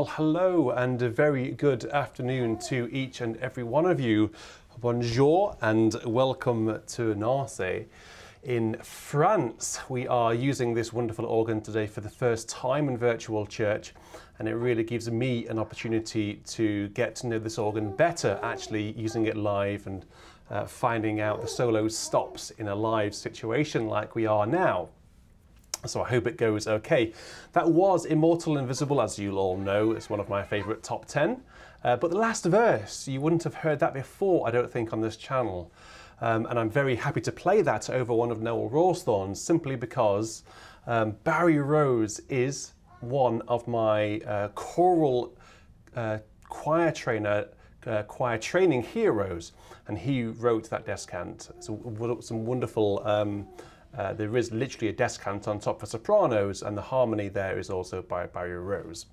Well, hello and a very good afternoon to each and every one of you. Bonjour and welcome to Nancy. In France, we are using this wonderful organ today for the first time in virtual church, and it really gives me an opportunity to get to know this organ better, actually using it live and uh, finding out the solo stops in a live situation like we are now. So I hope it goes okay. That was Immortal Invisible, as you'll all know. It's one of my favourite top 10. Uh, but the last verse, you wouldn't have heard that before, I don't think, on this channel. Um, and I'm very happy to play that over one of Noel Rawsthorne's simply because um, Barry Rose is one of my uh, choral uh, choir trainer, uh, choir training heroes. And he wrote that descant. So some wonderful um, uh, there is literally a descant on top for sopranos, and the harmony there is also by Barry Rose.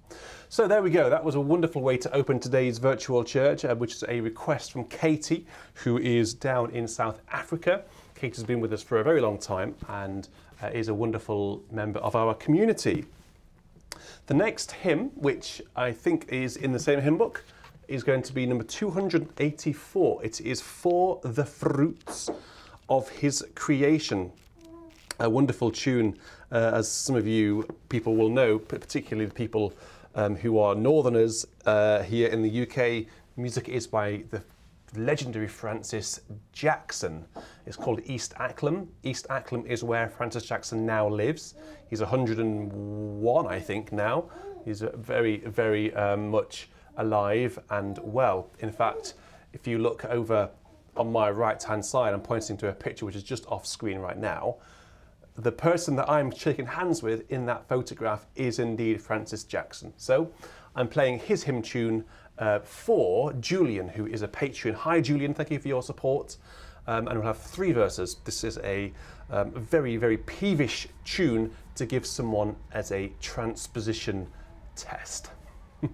So there we go. That was a wonderful way to open today's virtual church, uh, which is a request from Katie, who is down in South Africa. Katie has been with us for a very long time and uh, is a wonderful member of our community. The next hymn, which I think is in the same hymn book, is going to be number 284. It is For the Fruits of His Creation a wonderful tune, uh, as some of you people will know, particularly the people um, who are northerners uh, here in the UK. Music is by the legendary Francis Jackson. It's called East Acklam. East Acklam is where Francis Jackson now lives. He's 101, I think, now. He's very, very um, much alive and well. In fact, if you look over on my right hand side, I'm pointing to a picture which is just off screen right now the person that I'm shaking hands with in that photograph is indeed Francis Jackson. So I'm playing his hymn tune uh, for Julian, who is a patron. Hi, Julian, thank you for your support. Um, and we'll have three verses. This is a um, very, very peevish tune to give someone as a transposition test.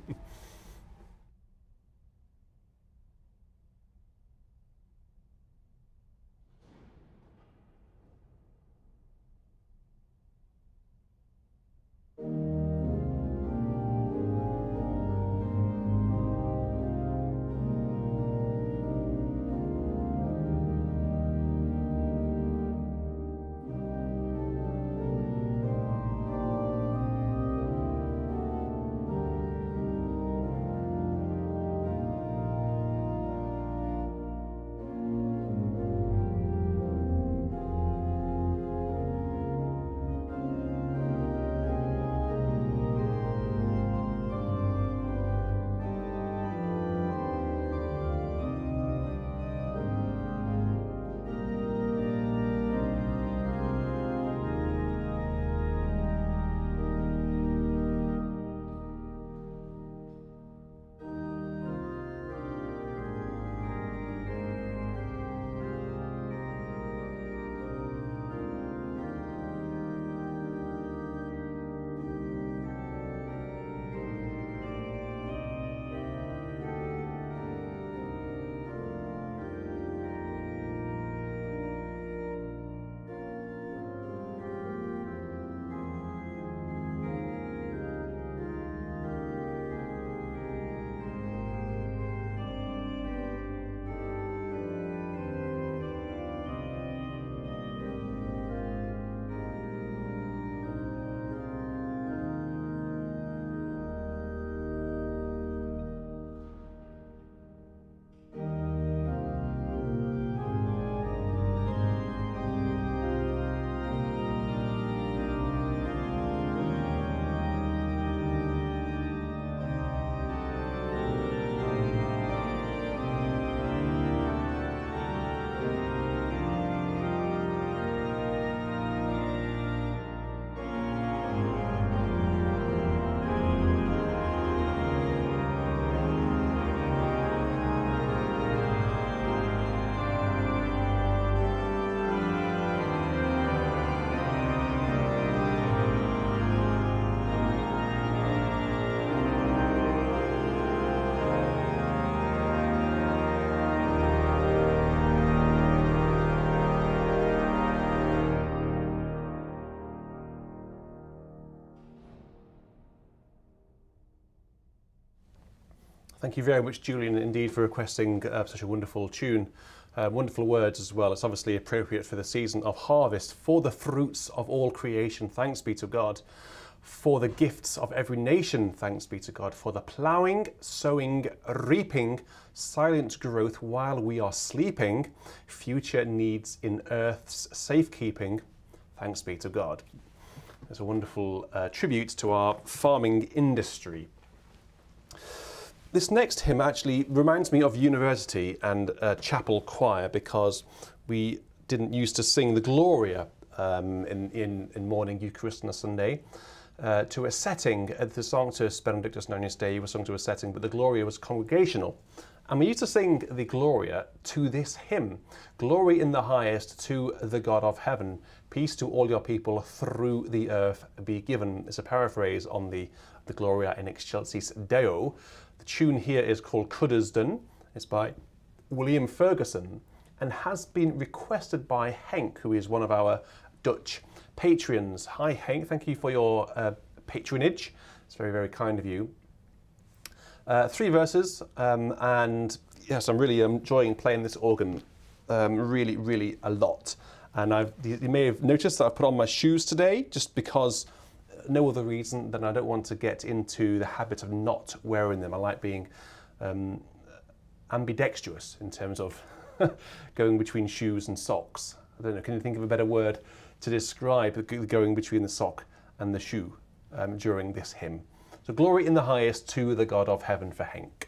Thank you very much, Julian, indeed, for requesting uh, such a wonderful tune. Uh, wonderful words as well. It's obviously appropriate for the season of harvest, for the fruits of all creation. Thanks be to God. For the gifts of every nation. Thanks be to God. For the ploughing, sowing, reaping, silent growth while we are sleeping, future needs in earth's safekeeping. Thanks be to God. It's a wonderful uh, tribute to our farming industry. This next hymn actually reminds me of university and uh, chapel choir because we didn't used to sing the Gloria um, in, in, in morning Eucharist on a Sunday. Uh, to a setting, uh, the Sanctus Benedictus Agnus Dei was sung to a setting, but the Gloria was congregational. And we used to sing the Gloria to this hymn Glory in the highest to the God of heaven, peace to all your people through the earth be given. It's a paraphrase on the, the Gloria in Excelsis Deo. The tune here is called Cuddesdon. It's by William Ferguson and has been requested by Henk, who is one of our Dutch patrons. Hi, Henk. Thank you for your uh, patronage. It's very, very kind of you. Uh, three verses, um, and yes, I'm really enjoying playing this organ um, really, really a lot. And I've, you may have noticed that I've put on my shoes today just because no other reason than I don't want to get into the habit of not wearing them. I like being um, ambidextrous in terms of going between shoes and socks. I don't know, can you think of a better word to describe going between the sock and the shoe um, during this hymn? So, glory in the highest to the God of heaven for Henk.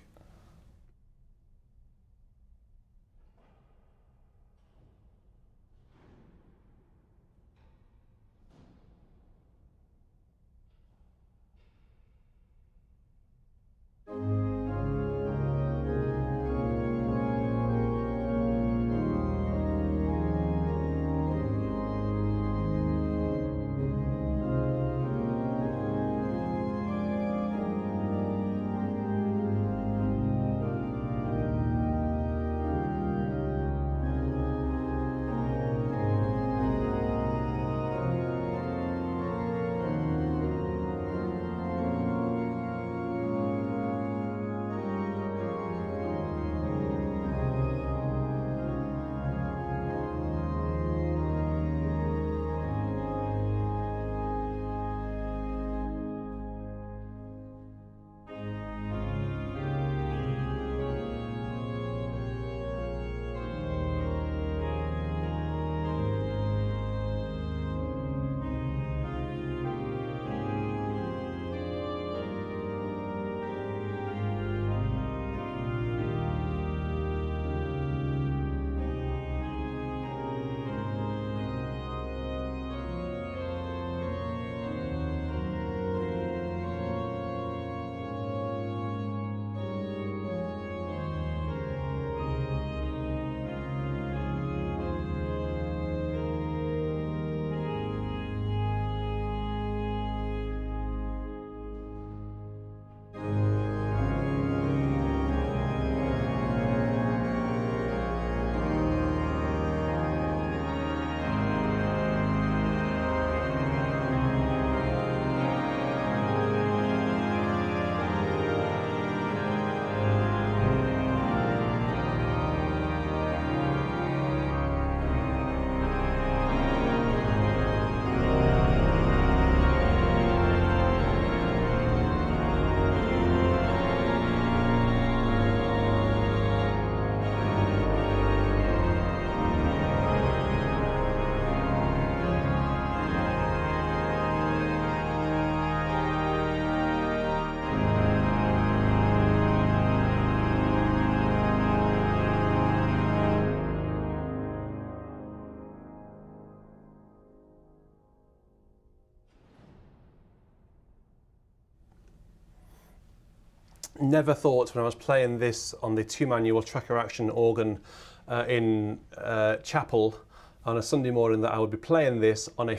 Never thought when I was playing this on the two manual tracker action organ uh, in uh, chapel on a Sunday morning that I would be playing this on a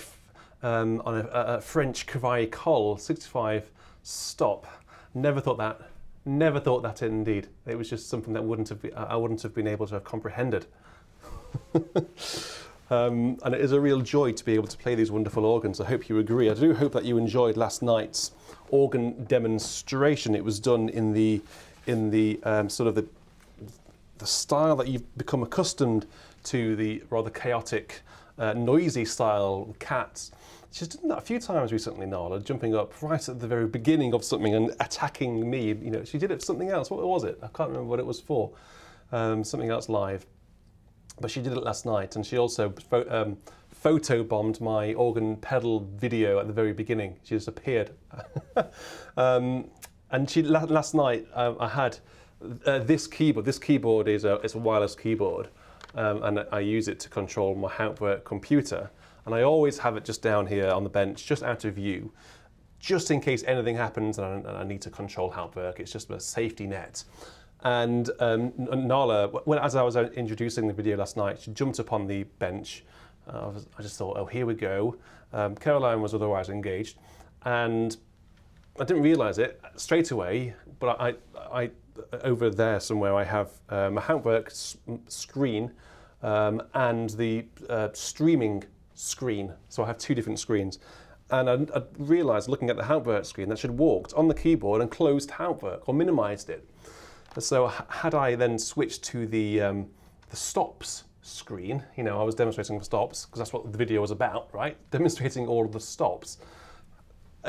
um, on a, a, French Cavaillé-Coll 65 stop. Never thought that. Never thought that indeed. It was just something that wouldn't have I wouldn't have been able to have comprehended. um, and it is a real joy to be able to play these wonderful organs. I hope you agree. I do hope that you enjoyed last night's organ demonstration. It was done in the in the um, sort of the the style that you've become accustomed to, the rather chaotic, uh, noisy style cats. She's done that a few times recently, Nala, jumping up right at the very beginning of something and attacking me. You know, she did it for something else. What was it? I can't remember what it was for. Um, something else live. But she did it last night, and she also um, photo bombed my organ pedal video at the very beginning. She just appeared. um, and she last night uh, I had uh, this keyboard. This keyboard is a, it's a wireless keyboard, um, and I use it to control my Hauptwerk computer. And I always have it just down here on the bench, just out of view, just in case anything happens and I, and I need to control Hauptwerk. It's just a safety net. And um, Nala, when, as I was introducing the video last night, she jumped up on the bench. Uh, I, was, I, just thought, oh, here we go. Um, Caroline was otherwise engaged. And I didn't realise it straight away, but I, I, over there somewhere I have um, a Hauptwerk screen um, and the uh, streaming screen. So I have two different screens. And I, I realised looking at the Hauptwerk screen that she'd walked on the keyboard and closed Hauptwerk or minimised it. So had I then switched to the, um, the stops screen, you know, I was demonstrating the stops because that's what the video was about, right? Demonstrating all of the stops.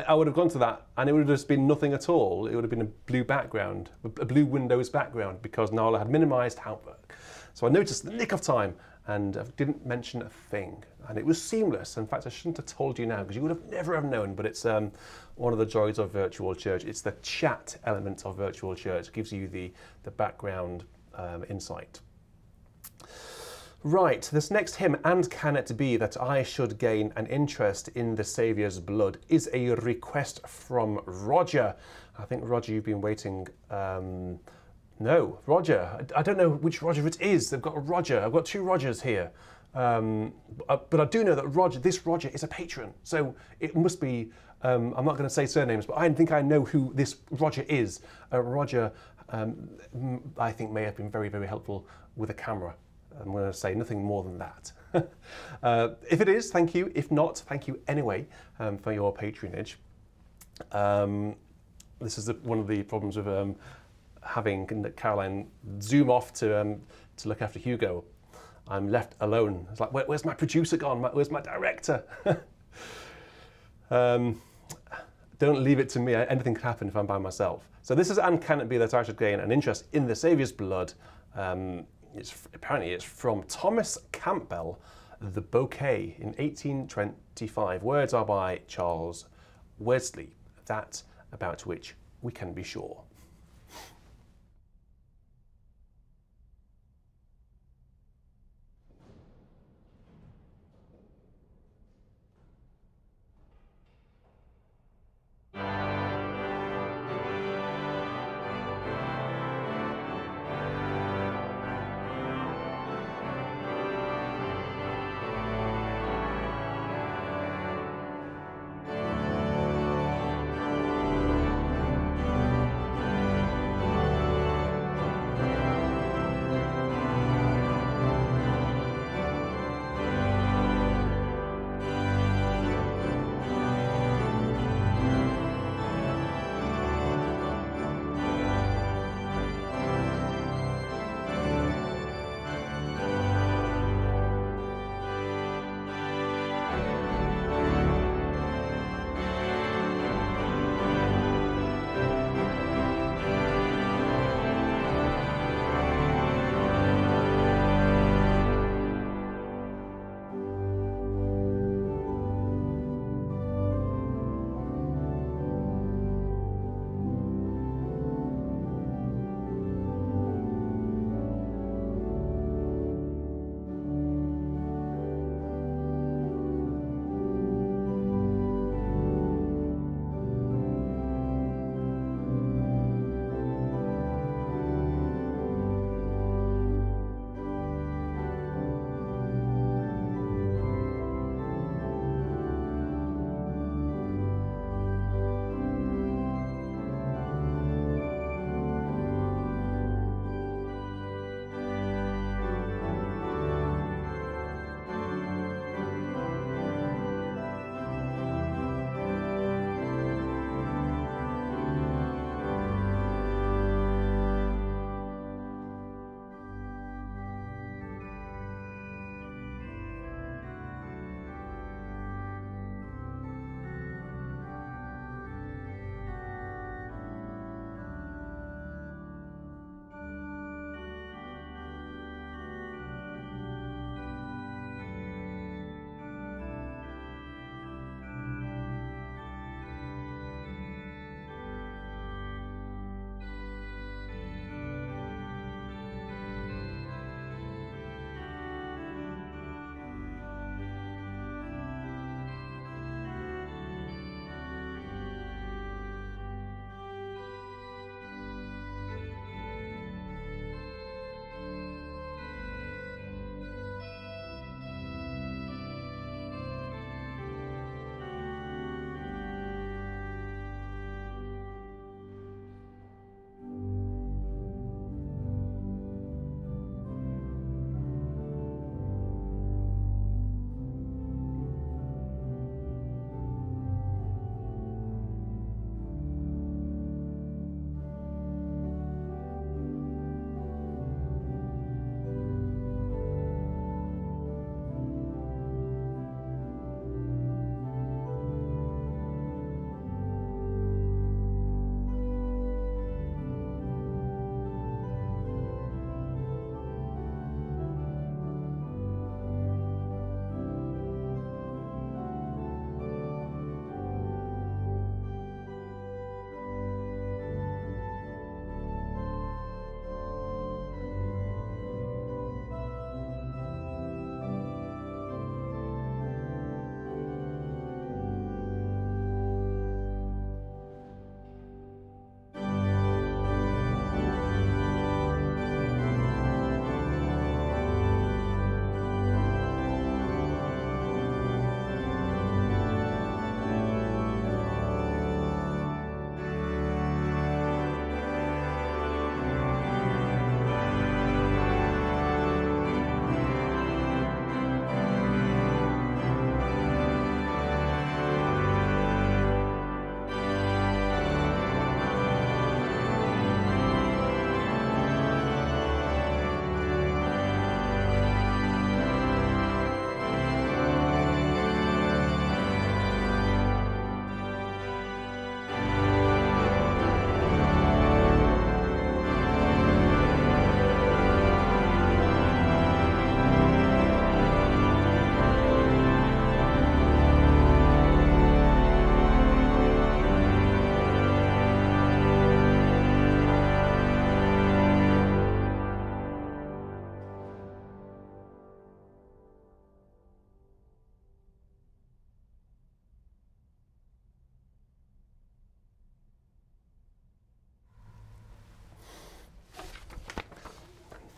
I would have gone to that and it would have just been nothing at all. It would have been a blue background, a blue Windows background because Nala had minimized Hauptwerk. So I noticed the nick of time and I didn't mention a thing. And it was seamless. In fact, I shouldn't have told you now because you would have never have known, but it's um, one of the joys of virtual church. It's the chat element of virtual church. It gives you the, the background um, insight. Right, this next hymn, And Can It Be That I Should Gain an Interest in the Saviour's Blood, is a request from Roger. I think, Roger, you've been waiting. Um, no, Roger. I, don't know which Roger it is. They've got Roger. I've got two Rogers here. Um, uh, but I do know that Roger, this Roger is a patron. So it must be, um, I'm not going to say surnames, but I think I know who this Roger is. Uh, Roger, um, I think, may have been very, very helpful with a camera. I'm going to say nothing more than that. uh, if it is, thank you. If not, thank you anyway um, for your patronage. Um, this is the, one of the problems with um, having Caroline zoom off to, um, to look after Hugo. I'm left alone. It's like, Where, where's my producer gone? Where's my director? Um, don't leave it to me. Anything can happen if I'm by myself. So this is and can it be that I should gain an interest in the Saviour's blood? Um, it's, apparently it's from Thomas Campbell, The Bouquet in 1825. Words are by Charles Wesley, that about which we can be sure.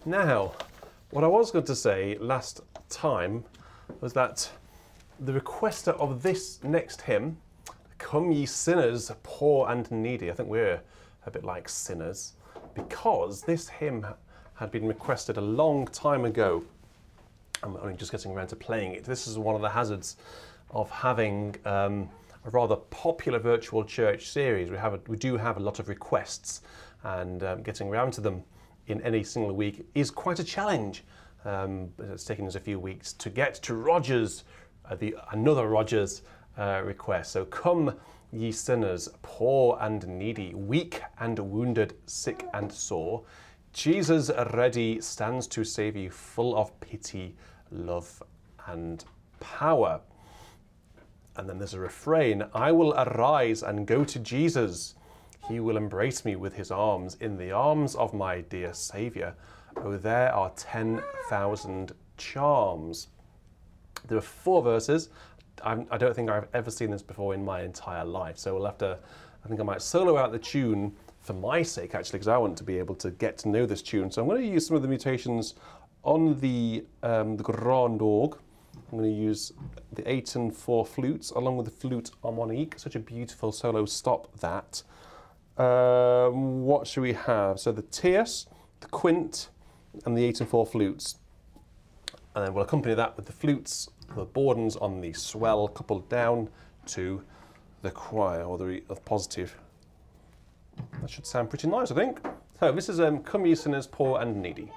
Now, what I was going to say last time was that the requester of this next hymn, Come Ye Sinners, Poor and Needy, I think we're a bit like sinners, because this hymn had been requested a long time ago. I'm only just getting around to playing it. This is one of the hazards of having um, a rather popular virtual church series. We have a, we do have a lot of requests, and um, getting around to them in any single week is quite a challenge. Um, it's taken us a few weeks to get to Rogers, uh, the another Rogers uh, request. So come, ye sinners, poor and needy, weak and wounded, sick and sore. Jesus ready stands to save you, full of pity, love, and power. And then there's a refrain I will arise and go to Jesus. He will embrace me with his arms in the arms of my dear Saviour. Oh, there are 10,000 charms. There are four verses. I'm, I do not think I've ever seen this before in my entire life. So we'll have to, I think I might solo out the tune for my sake, actually, because I want to be able to get to know this tune. So I'm going to use some of the mutations on the, um, the Grand Orgue. I'm going to use the 8 and 4 flutes along with the flute harmonique. Such a beautiful solo. Stop that. Um, what should we have? So the tierce, the quint, and the 8 and 4 flutes. And then we'll accompany that with the flutes, the bourdons on the swell coupled down to the choir or the, the positive. That should sound pretty nice, I think. So this is um, Come Ye Sinners, Poor and Needy.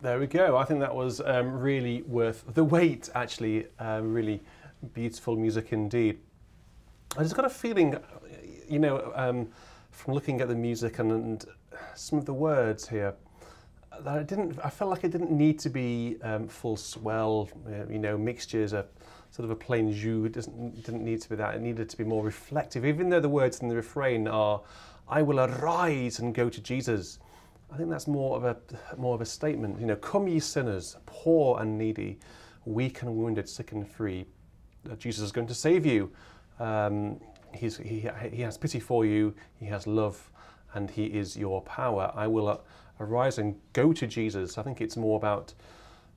There we go. I think that was um, really worth the wait, actually. Um, really beautiful music indeed. I just got a feeling, you know, um, from looking at the music and, and, some of the words here, that I didn't. I felt like it didn't need to be um, full swell, uh, you know, mixtures, a sort of a plein jeu. It doesn't didn't need to be that. It needed to be more reflective. Even though the words in the refrain are, "I will arise and go to Jesus." I think that's more of a more of a statement. You know, come ye sinners, poor and needy, weak and wounded, sick and free. Uh, Jesus is going to save you. Um, he, he has pity for you. He has love, and he is your power. I will uh, arise and go to Jesus. I think it's more about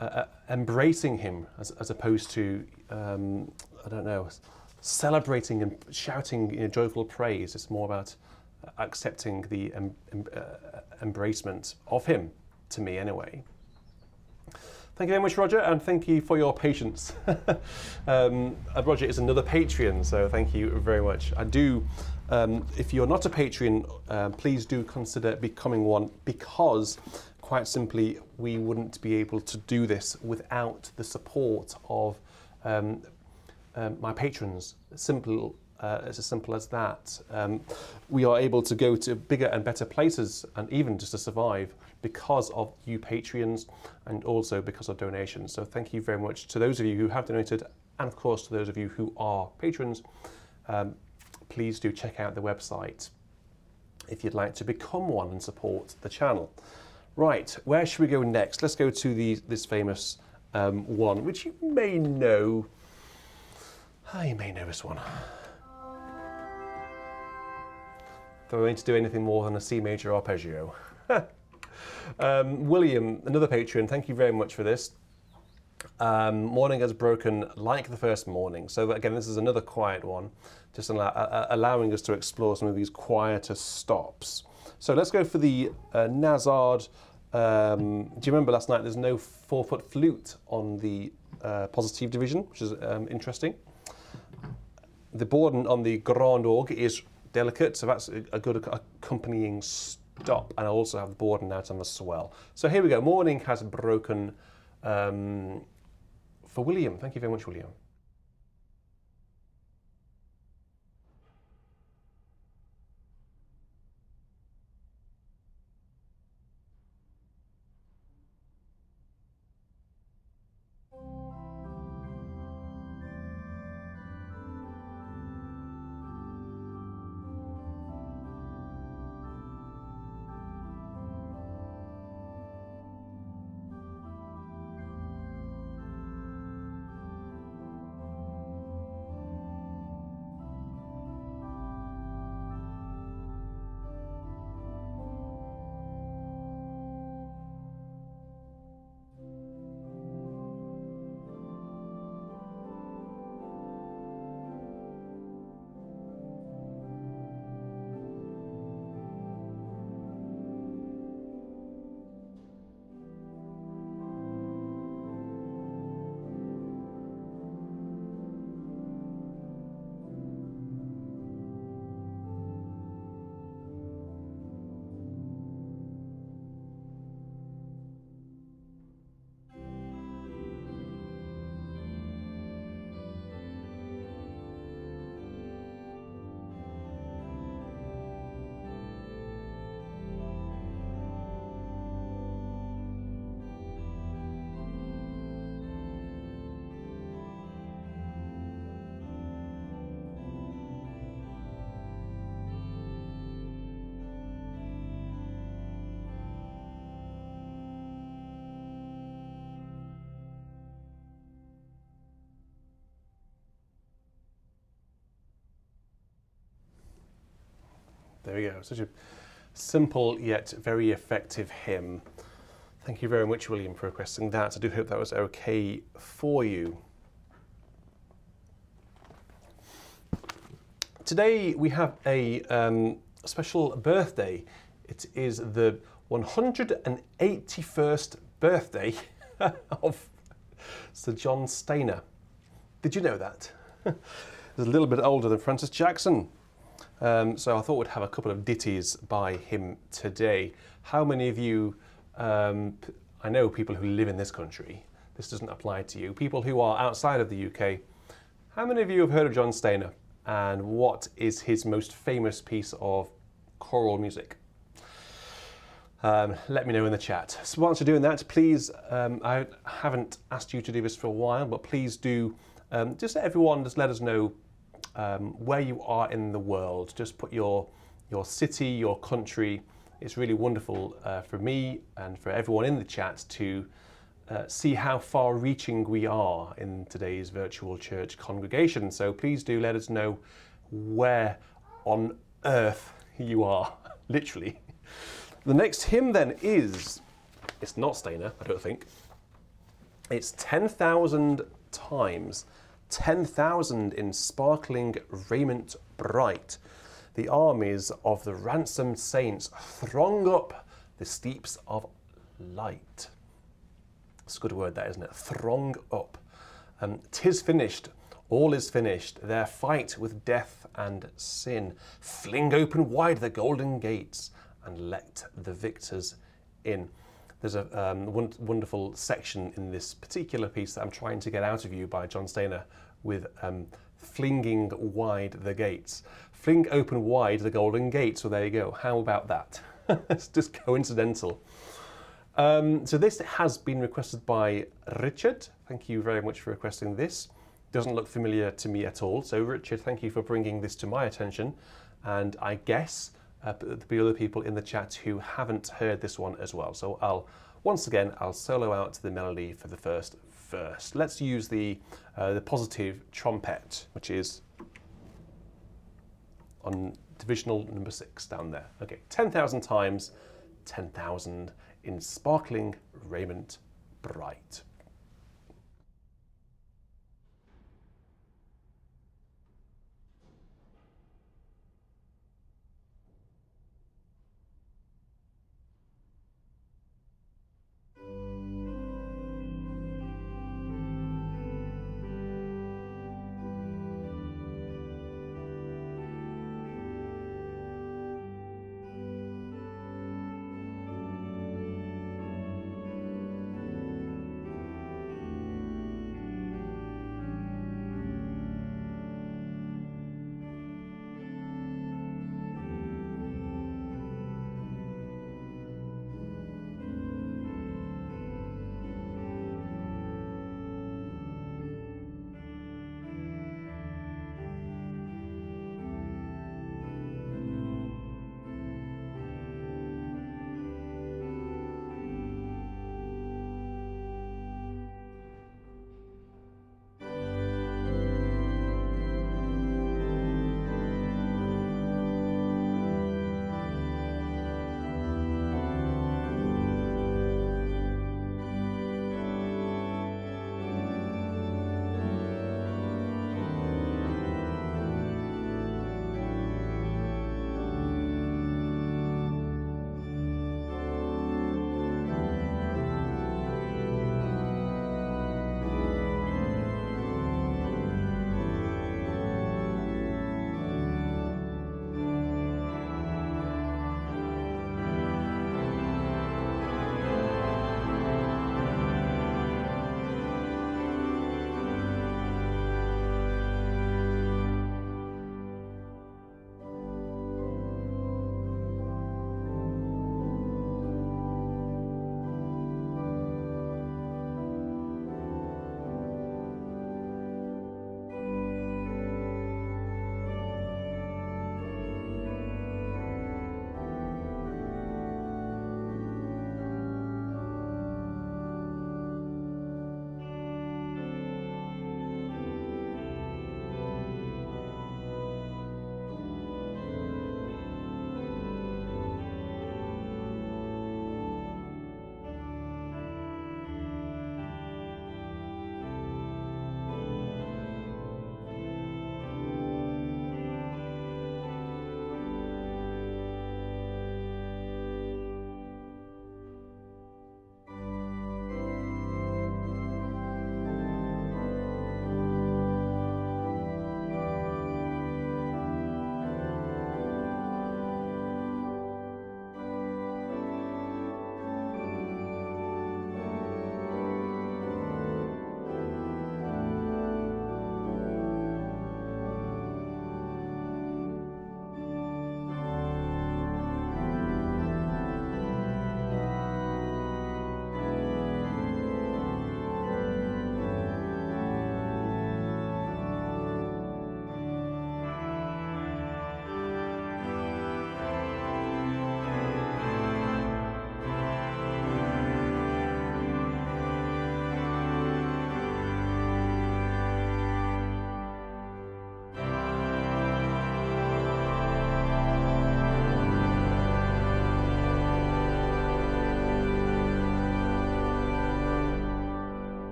uh, uh embracing him as, as opposed to um, I don't know celebrating and shouting you know, joyful praise. It's more about accepting the uh, embracement of him, to me anyway. Thank you very much, Roger, and thank you for your patience. um, Roger is another Patreon, so thank you very much. I do, um, if you're not a Patreon, uh, please do consider becoming one because, quite simply, we wouldn't be able to do this without the support of um, um my patrons. Simple uh, it's as simple as that. Um, we are able to go to bigger and better places and even just to survive because of you Patreons and also because of donations. So thank you very much to those of you who have donated and of course to those of you who are patrons. Um, please do check out the website if you'd like to become one and support the channel. Right, where should we go next? Let's go to the, this famous um, one, which you may know. Oh, you may know this one. We going to do anything more than a C major arpeggio. um, William, another patron, thank you very much for this. Um, morning has broken like the first morning. So again, this is another quiet one, just allow, uh, allowing us to explore some of these quieter stops. So let's go for the uh, Nazard. Um, do you remember last night? There's no four-foot flute on the uh, positive division, which is um, interesting. The board on the Grand Orgue is delicate, so that's a good accompanying stop. And I also have the Bourdon out on the swell. So here we go. Morning has broken um, for William. Thank you very much, William. Such a simple yet very effective hymn. Thank you very much, William, for requesting that. I do hope that was okay for you. Today we have a um, special birthday. It is the 181st birthday of Sir John Stainer. Did you know that? He's a little bit older than Francis Jackson. Um, so I thought we'd have a couple of ditties by him today. How many of you, um, I know people who live in this country. This doesn't apply to you. People who are outside of the UK, how many of you have heard of John Stainer? And what is his most famous piece of choral music? Um, let me know in the chat. So whilst you're doing that, please, um, I haven't asked you to do this for a while, but please do um, just let everyone just let us know um, where you are in the world. Just put your your city, your country. It's really wonderful uh, for me and for everyone in the chat to uh, see how far reaching we are in today's virtual church congregation. So please do let us know where on earth you are, literally. The next hymn then is, it's not Stainer, I don't think. It's 10,000 times, 10,000 in sparkling raiment bright. The armies of the ransomed saints throng up the steeps of light. It's a good word, that isn't it? Throng up. Um, Tis finished, all is finished. Their fight with death and sin. Fling open wide the golden gates and let the victors in. There's a um, wonderful section in this particular piece that I'm trying to get out of you by John Stainer with um, flinging wide the gates. Fling open wide the golden gates. So there you go. How about that? it's just coincidental. Um, so this has been requested by Richard. Thank you very much for requesting this. Doesn't look familiar to me at all. So Richard, thank you for bringing this to my attention. And I guess uh, there'll be other people in the chat who haven't heard this one as well. So I'll, once again, I'll solo out the melody for the first verse. Let's use the, uh, the positive trumpet, which is on divisional number six down there. Okay, 10,000 times 10,000 in sparkling raiment bright.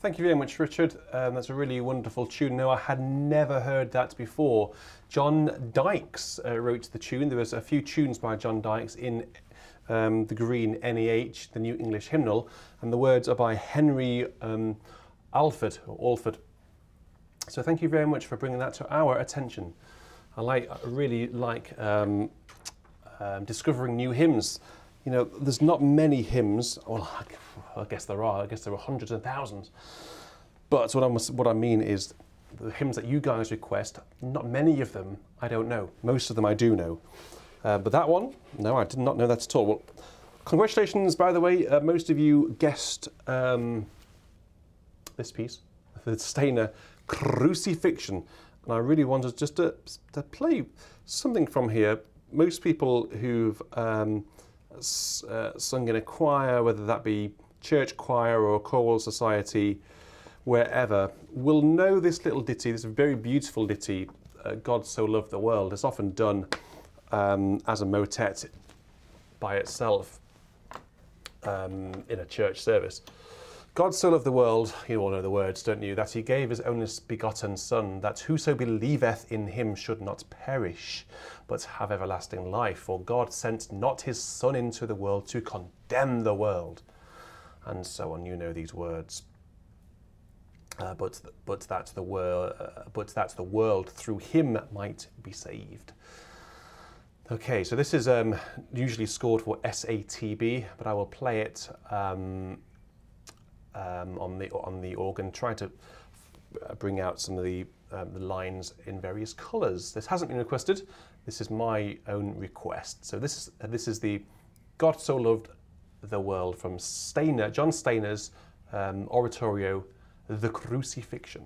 Thank you very much, Richard. Um, that's a really wonderful tune. No, I had never heard that before. John Dykes uh, wrote the tune. There was a few tunes by John Dykes in um, the Green NEH, the New English Hymnal, and the words are by Henry um, Alford or Alford. So thank you very much for bringing that to our attention. I like, I really like um, um, discovering new hymns. You know, there's not many hymns. Well, I guess there are. I guess there are hundreds and thousands. But what I, must, what I mean is the hymns that you guys request, not many of them I don't know. Most of them I do know. Uh, but that one, no, I did not know that at all. Well, congratulations, by the way. Uh, most of you guessed um, this piece, the Stainer Crucifixion. And I really wanted just to, to play something from here. Most people who've um, sung in a choir, whether that be church choir or choral society, wherever, will know this little ditty, this very beautiful ditty, uh, God So Loved the World. It's often done um, as a motet by itself um, in a church service. God so loved the world, you all know the words, don't you, that he gave his only begotten Son, that whoso believeth in him should not perish, but have everlasting life. For God sent not his Son into the world to condemn the world. And so on, you know these words. Uh, but, but, that the wor- uh, but that the world through him might be saved. Okay, so this is um, usually scored for SATB, but I will play it um, um, on the on the organ, try to uh, bring out some of the, um, the lines in various colours. This hasn't been requested. This is my own request. So this is uh, this is the God so loved the world from Stainer, John Stainer's um, oratorio, The Crucifixion.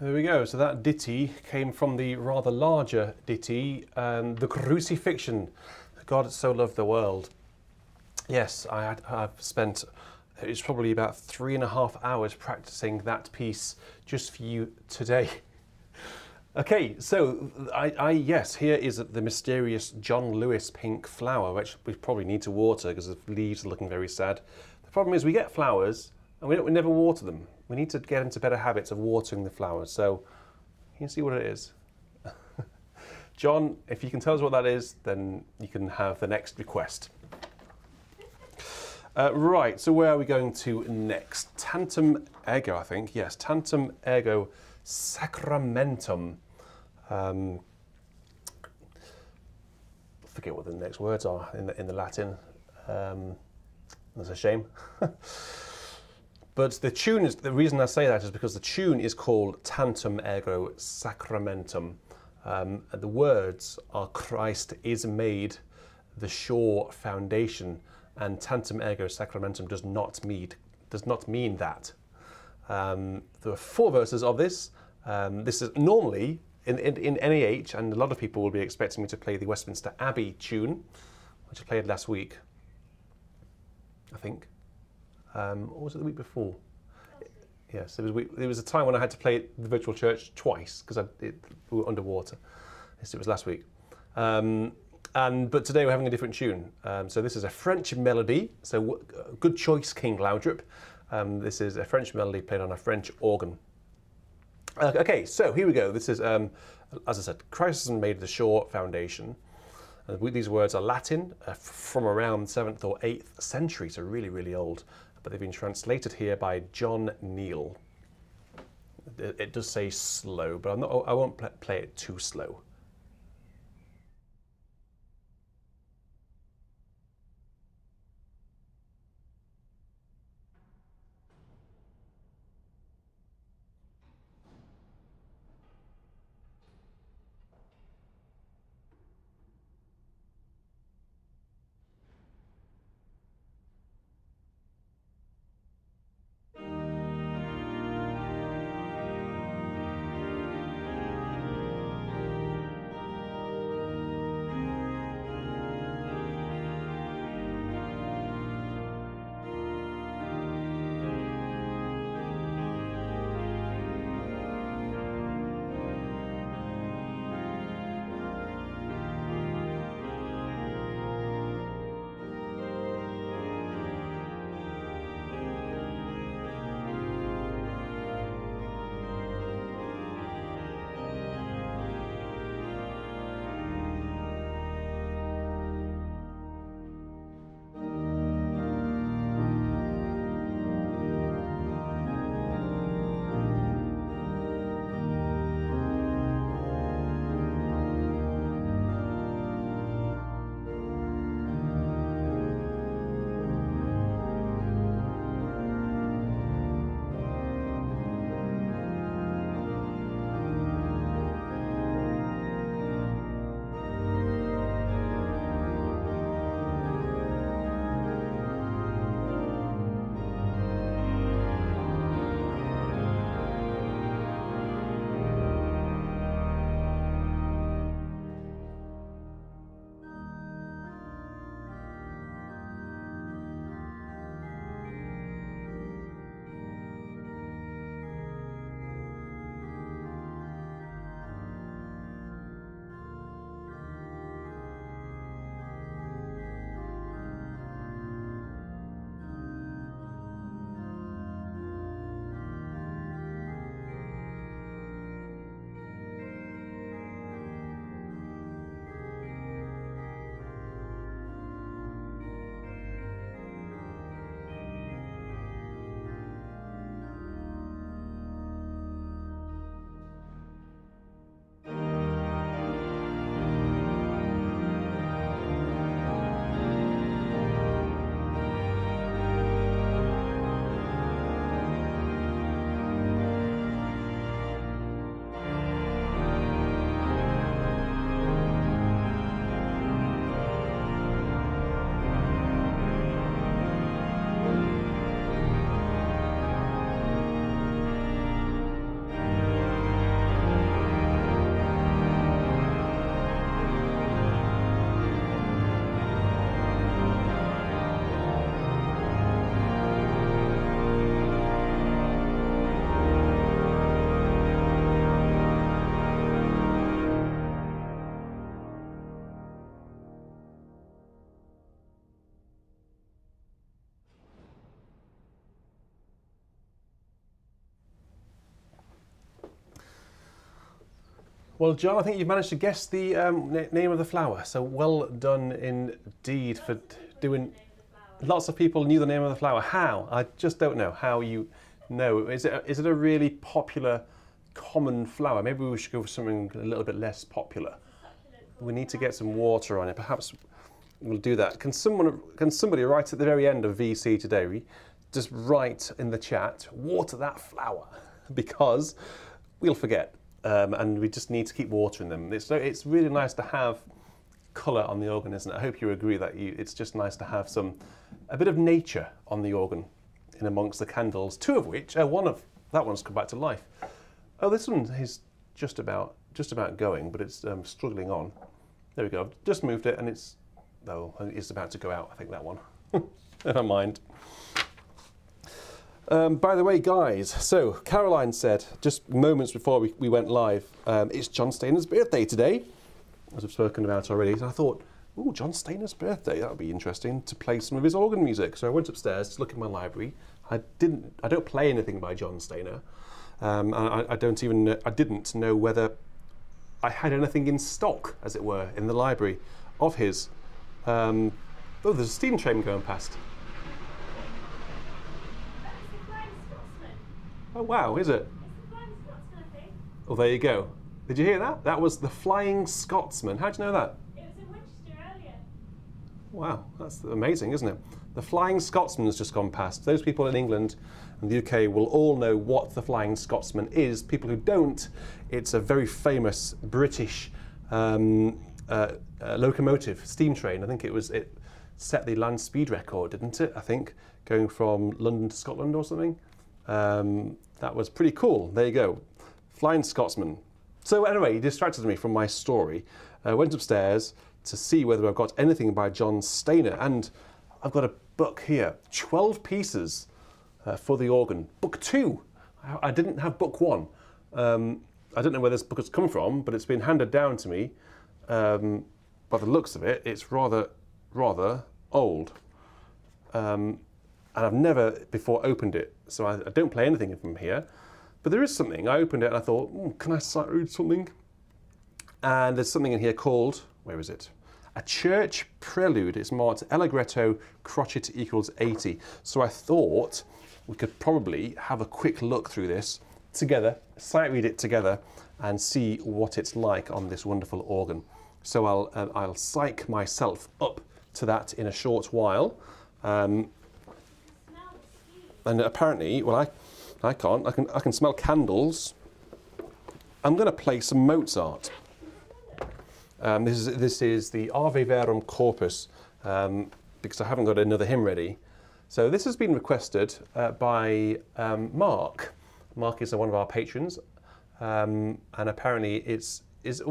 There we go. So that ditty came from the rather larger ditty, um, the crucifixion. God so loved the world. Yes, I had, I've spent it's probably about three and a half hours practicing that piece just for you today. Okay, so I, I, yes, here is the mysterious John Lewis pink flower, which we probably need to water because the leaves are looking very sad. The problem is we get flowers and we, we never water them. We need to get into better habits of watering the flowers. So you can see what it is. John, if you can tell us what that is, then you can have the next request. Uh, right, so where are we going to next? Tantum ergo, I think. Yes, tantum ergo sacramentum. Um, forget what the next words are in the, in the Latin. Um, that's a shame. but the tune is the reason I say that is because the tune is called Tantum Ergo Sacramentum. Um, the words are Christ is made the sure foundation, and Tantum Ergo Sacramentum does not mean does not mean that. Um, there are four verses of this. Um, this is normally in, in, in, NEH, and a lot of people will be expecting me to play the Westminster Abbey tune, which I played last week, I think. Um, or was it the week before? Yes, it was, there was a time when I had to play the virtual church twice because we were underwater. Yes, it was last week. Um, and but today we're having a different tune. Um, so this is a French melody. So good choice, King Laudrup. Um, this is a French melody played on a French organ. Uh, okay, so here we go. This is, um, as I said, Christ made the sure foundation. And these words are Latin uh, from around 7th or 8th century, so really, really old. But they've been translated here by John Neale. It, it does say slow, but not, I won't play it too slow. Well, John, I think you've managed to guess the um, na- name of the flower. So well done indeed for doing. Lots of people knew the name of the flower. How? I just don't know how you know. Is it, is it a really popular, common flower? Maybe we should go for something a little bit less popular. We need to get some water on it. Perhaps we'll do that. Can someone, can somebody write at the very end of VC today, just write in the chat, water that flower, because we'll forget, um, and we just need to keep watering them. It's, so it's really nice to have colour on the organ, isn't it? I hope you agree that you, it's just nice to have some, a bit of nature on the organ in amongst the candles, two of which, uh, one of, that one's come back to life. Oh, this one is just about, just about going, but it's um, struggling on. There we go, I've just moved it and it's, oh, it's about to go out, I think that one. Never mind. Um, by the way, guys, so Caroline said just moments before we, we went live, um, it's John Stainer's birthday today, as we've spoken about already. So I thought, oh, John Stainer's birthday, that would be interesting to play some of his organ music. So I went upstairs to look in my library. I didn't, I don't play anything by John Stainer. Um, I, I don't even, I didn't know whether I had anything in stock, as it were, in the library of his. Um, oh, there's a steam train going past. Oh wow, is it? Oh, there you go. Did you hear that? That was the Flying Scotsman. How do you know that? It was in Winchester earlier. Wow, that's amazing, isn't it? The Flying Scotsman has just gone past. Those people in England and the UK will all know what the Flying Scotsman is. People who don't, it's a very famous British um, uh, uh, locomotive, steam train. I think it was it set the land speed record, didn't it? I think going from London to Scotland or something. Um, that was pretty cool. There you go, Flying Scotsman. So anyway, he distracted me from my story. I went upstairs to see whether I've got anything by John Stainer, and I've got a book here, 12 pieces uh, for the organ. Book two. I, I didn't have book one. Um, I don't know where this book has come from, but it's been handed down to me. Um, by the looks of it, it's rather, rather old. Um, and I've never before opened it, so I, I, don't play anything from here. But there is something. I opened it and I thought, mm, can I sight read something? And there's something in here called, where is it? A church prelude. It's marked Allegretto crotchet equals 80. So I thought we could probably have a quick look through this together, sight read it together, and see what it's like on this wonderful organ. So I'll, uh, I'll psych myself up to that in a short while. Um, and apparently, well, I, I can't. I can, I can smell candles. I'm going to play some Mozart. Um, this, is, this is the Ave Verum Corpus, um, because I haven't got another hymn ready. So this has been requested uh, by um, Mark. Mark is one of our patrons, um, and apparently it's is.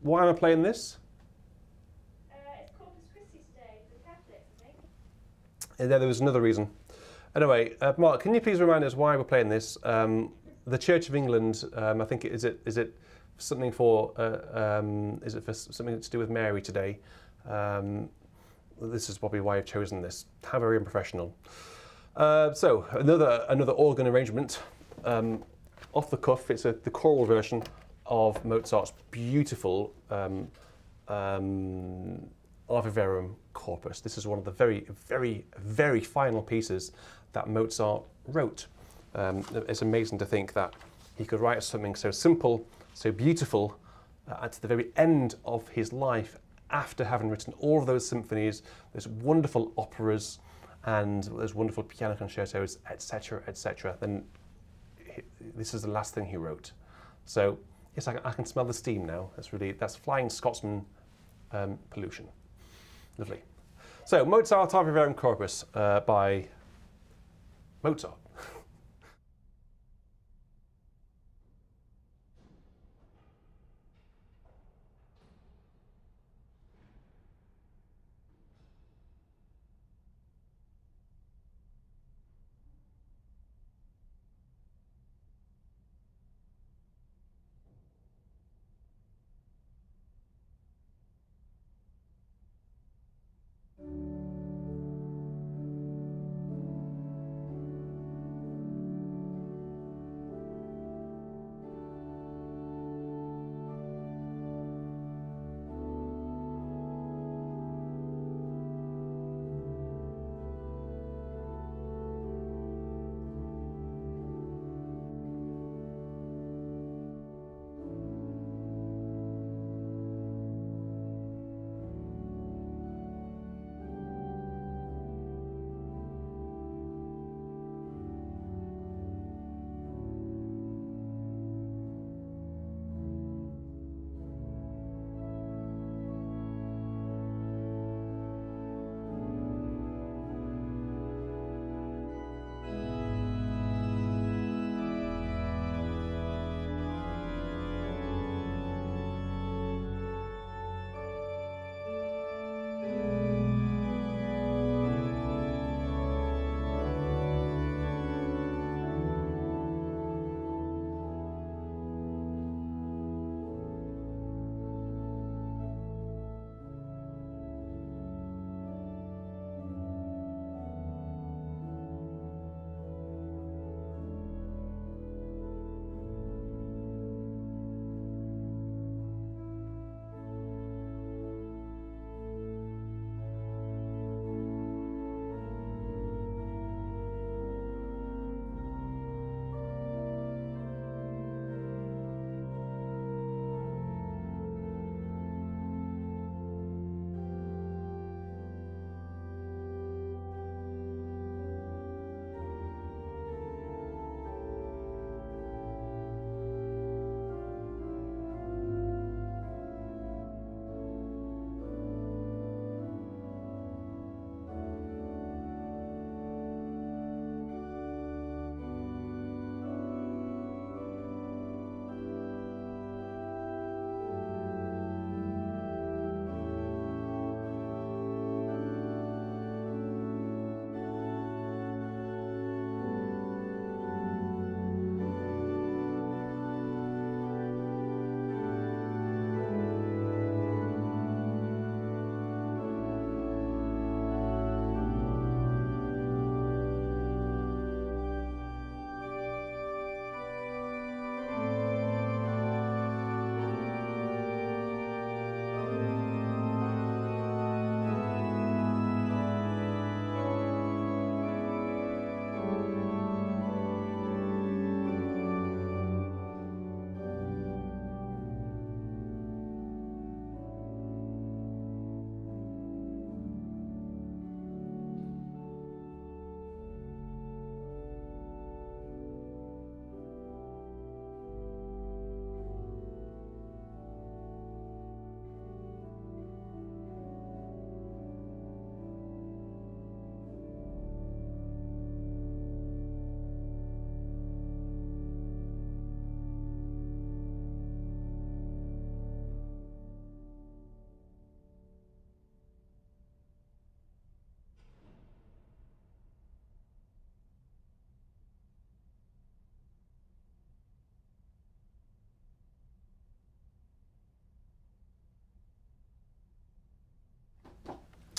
Why am I playing this? Uh, it's Corpus Christi today for Catholics, I think. And there was another reason. Anyway, uh, Mark, can you please remind us why we're playing this? Um, the Church of England, um, I think, is it is it something for uh, um, is it for something to do with Mary today? Um, this is probably why I've chosen this. How very unprofessional. Uh, so another another organ arrangement, um, off the cuff. It's a, the choral version of Mozart's beautiful um, Ave Verum Corpus. This is one of the very, very, very final pieces that Mozart wrote. Um, it's amazing to think that he could write something so simple, so beautiful, uh, at the very end of his life, after having written all of those symphonies, those wonderful operas, and those wonderful piano concertos, etc., etc. Then he, this is the last thing he wrote. So yes, I, I, can smell the steam now. That's really that's Flying Scotsman um, pollution. Lovely. So Mozart Ave Corpus uh, by Mozart.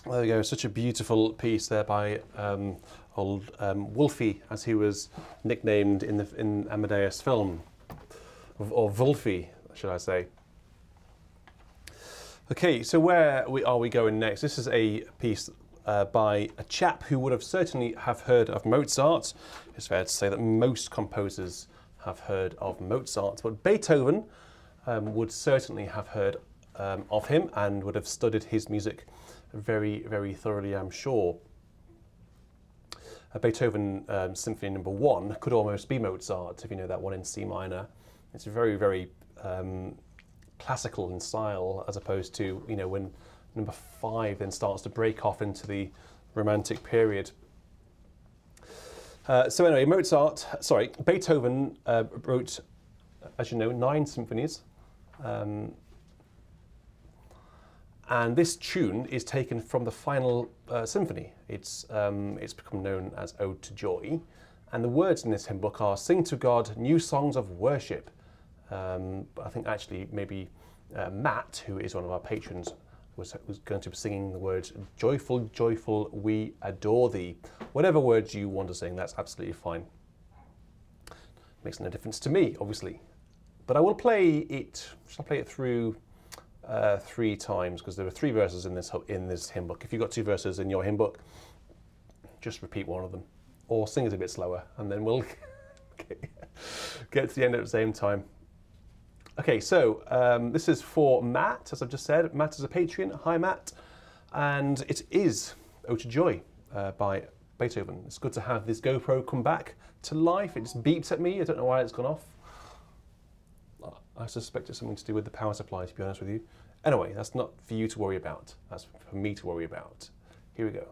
There we go. Such a beautiful piece there by um, old um, Wolfie, as he was nicknamed in the in Amadeus film, or, Wolfie, should I say? Okay, so where we are we going next? This is a piece uh, by a chap who would have certainly have heard of Mozart. It's fair to say that most composers have heard of Mozart, but Beethoven um, would certainly have heard um, of him and would have studied his music very, very thoroughly, I'm sure. Uh, Beethoven um, Symphony Number One could almost be Mozart if you know that one in C minor. It's very, very um, classical in style, as opposed to you know when number five then starts to break off into the romantic period. Uh, so anyway, Mozart, sorry, Beethoven uh, wrote, as you know, nine symphonies. Um, and this tune is taken from the final uh, symphony. It's, um, it's become known as Ode to Joy. And the words in this hymn book are Sing to God new songs of worship. Um, I think actually maybe uh, Matt, who is one of our patrons, was, was going to be singing the words Joyful, joyful, we adore thee. Whatever words you want to sing, that's absolutely fine. Makes no difference to me, obviously. But I will play it, shall I play it through uh, three times because there are three verses in this in this hymn book. If you've got two verses in your hymn book, just repeat one of them, or sing it a bit slower, and then we'll get to the end at the same time. Okay, so um, this is for Matt, as I've just said. Matt is a Patreon. Hi, Matt, and it is "Ode to Joy" uh, by Beethoven. It's good to have this GoPro come back to life. It just beeps at me. I don't know why it's gone off. I suspect it's something to do with the power supply, to be honest with you. Anyway, that's not for you to worry about. That's for me to worry about. Here we go.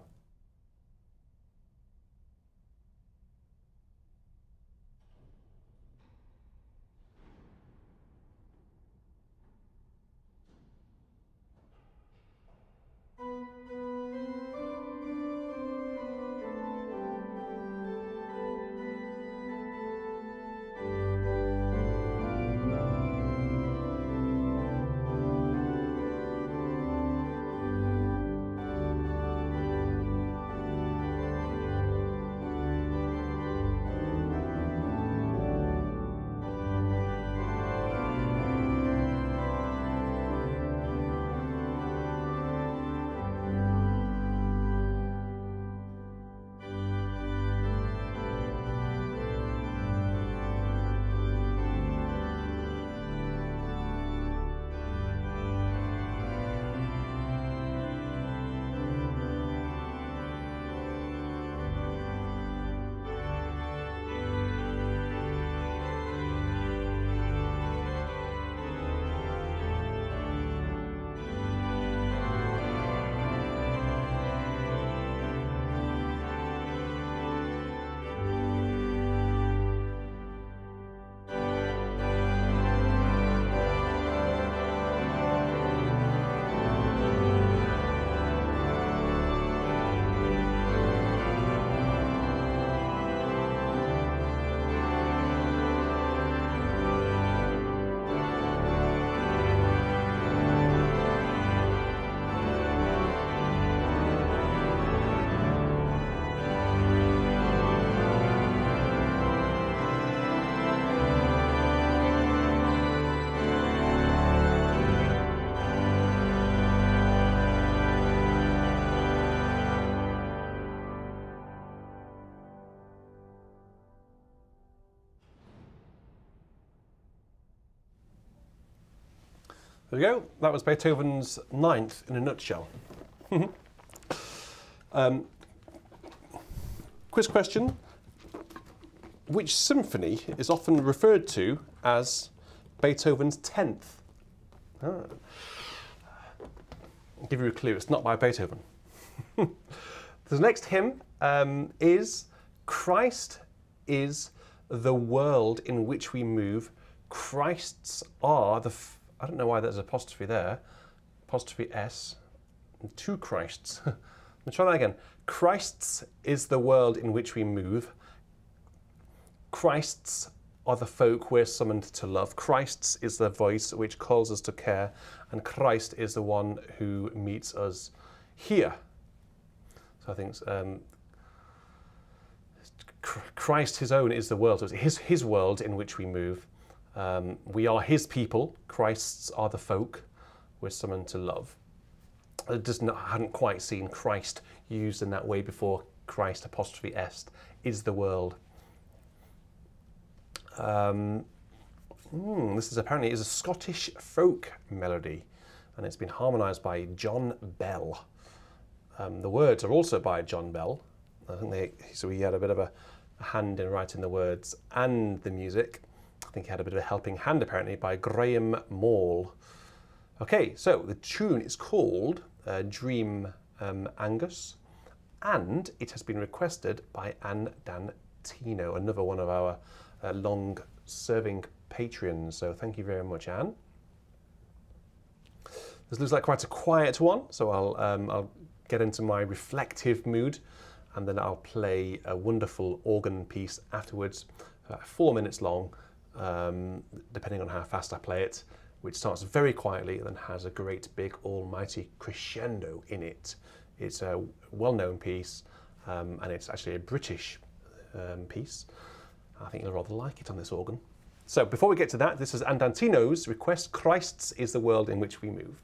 There we go. That was Beethoven's Ninth in a nutshell. um, quiz question. Which symphony is often referred to as Beethoven's Tenth? Ah. I'll give you a clue. It's not by Beethoven. the next hymn um, is Christ is the world in which we move. Christs are the I don't know why there's apostrophe there. Apostrophe S. Two Christs. Let me try that again. Christ's is the world in which we move. Christ's are the folk we're summoned to love. Christ's is the voice which calls us to care. And Christ is the one who meets us here. So I think um, Christ, His own, is the world. So it's His His world in which we move. Um, we are His people. Christ's are the folk. We're summoned to love. I just not, hadn't quite seen Christ used in that way before. Christ apostrophe est is the world. Um, hmm, this is apparently is a Scottish folk melody, and it's been harmonised by John Bell. Um, the words are also by John Bell. I think they, so he had a bit of a hand in writing the words and the music. I think he had a bit of a helping hand apparently by Graham Maul. Okay, so the tune is called uh, Dream um, Angus, and it has been requested by Anne Dantino, another one of our uh, long serving patrons. So thank you very much, Anne. This looks like quite a quiet one, so I'll, um, I'll get into my reflective mood and then I'll play a wonderful organ piece afterwards, uh, four minutes long, um, depending on how fast I play it, which starts very quietly and then has a great big almighty crescendo in it. It's a well-known piece um, and it's actually a British um, piece. I think you'll rather like it on this organ. So before we get to that, this is Andantino's request, Christ's is the world in which we move.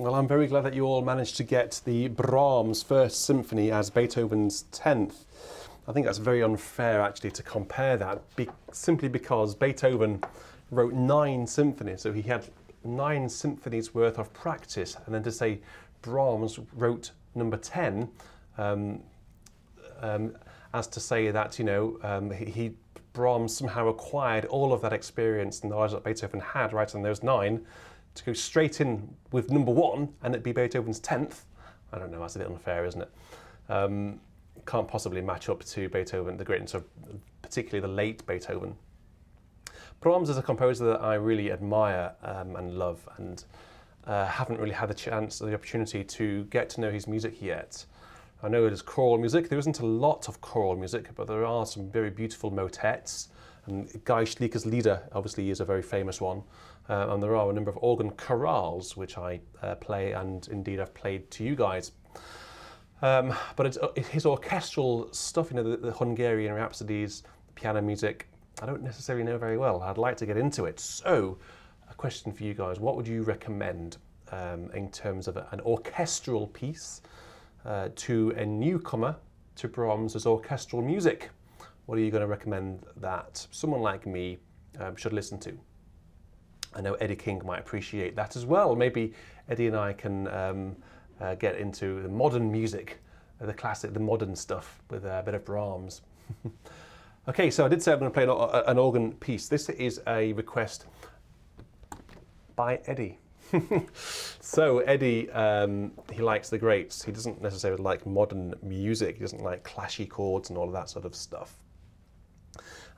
Well, I'm very glad that you all managed to get the Brahms First Symphony as Beethoven's 10th. I think that's very unfair actually to compare that be- simply because Beethoven wrote nine symphonies, so he had nine symphonies worth of practice, and then to say Brahms wrote number 10 um, um, as to say that, you know, um, he, he Brahms somehow acquired all of that experience and knowledge that Beethoven had right on those nine to go straight in with number one and it be Beethoven's 10th. I don't know, that's a bit unfair, isn't it? Um, can't possibly match up to Beethoven, the greatness of particularly the late Beethoven. Brahms is a composer that I really admire um, and love and uh, haven't really had the chance or the opportunity to get to know his music yet. I know it is choral music. There isn't a lot of choral music, but there are some very beautiful motets. And Geistliches Lieder obviously is a very famous one. Uh, and there are a number of organ chorales which I uh, play and indeed I've played to you guys. Um, but it's, uh, his orchestral stuff, you know, the, the Hungarian rhapsodies, the piano music, I don't necessarily know very well. I'd like to get into it. So, a question for you guys what would you recommend um, in terms of an orchestral piece uh, to a newcomer to Brahms' orchestral music? What are you going to recommend that someone like me um, should listen to? I know Eddie King might appreciate that as well. Maybe Eddie and I can um, uh, get into the modern music, uh, the classic, the modern stuff with a bit of Brahms. okay, so I did say I'm going to play an, an organ piece. This is a request by Eddie. so Eddie, um, he likes the greats. He doesn't necessarily like modern music. He doesn't like clashy chords and all of that sort of stuff.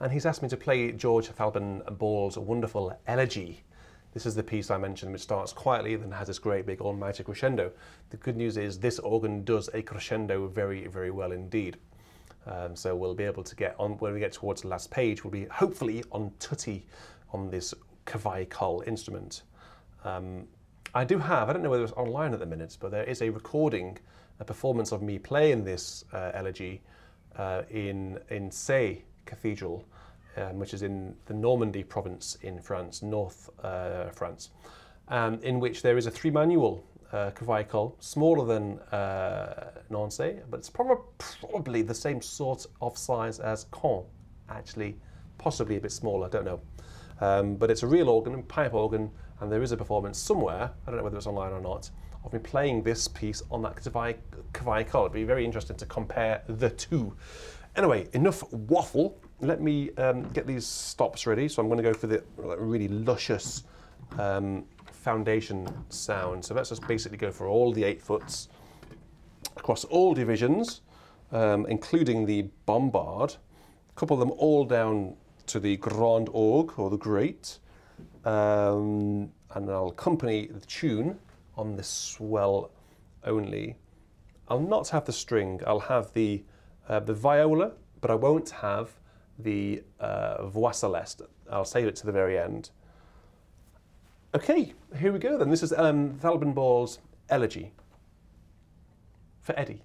And he's asked me to play George Thalben Ball's wonderful Elegy. This is the piece I mentioned, which starts quietly, then has this great big almighty crescendo. The good news is this organ does a crescendo very, very well indeed. Um, so we'll be able to get on when we get towards the last page. We'll be hopefully on tutti on this Cavaillé-Coll instrument. Um, I do have, I don't know whether it's online at the minute, but there is a recording, a performance of me playing this uh, elegy uh, in, in Sées Cathedral, um, which is in the Normandy province in France, North uh, France, um, in which there is a three manual uh, Coll, smaller than uh, Nancy, but it's prob- probably the same sort of size as Caen, actually, possibly a bit smaller, I don't know. Um, but it's a real organ, pipe organ, and there is a performance somewhere, I don't know whether it's online or not, of me playing this piece on that Cavaillé It'd be very interesting to compare the two. Anyway, enough waffle. Let me um, get these stops ready. So I'm going to go for the really luscious um, foundation sound. So let's just basically go for all the eight foots across all divisions, um, including the bombard. Couple them all down to the grand orgue or the great um, and I'll accompany the tune on the swell only. I'll not have the string, I'll have the, uh, the viola, but I won't have the uh, voix celeste. I'll save it to the very end. Okay, here we go then. This is um, Ball's Elegy for Eddie.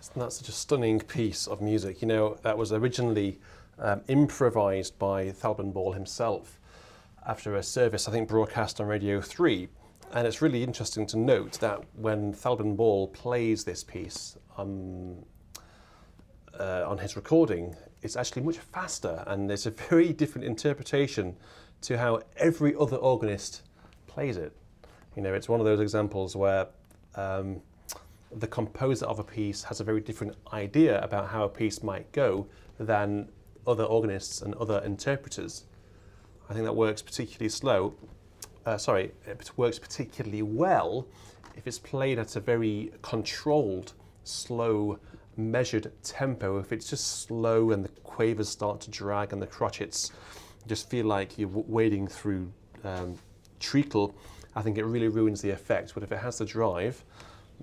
Isn't that such a stunning piece of music? You know, that was originally um, improvised by Thalben Ball himself after a service, I think, broadcast on Radio 3. And it's really interesting to note that when Thalben Ball plays this piece um, uh, on his recording, it's actually much faster and it's a very different interpretation to how every other organist plays it. You know, it's one of those examples where um, the composer of a piece has a very different idea about how a piece might go than other organists and other interpreters. I think that works particularly slow. Uh, sorry, it works particularly well if it's played at a very controlled, slow, measured tempo. If it's just slow and the quavers start to drag and the crotchets just feel like you're wading through um, treacle, I think it really ruins the effect. But if it has the drive,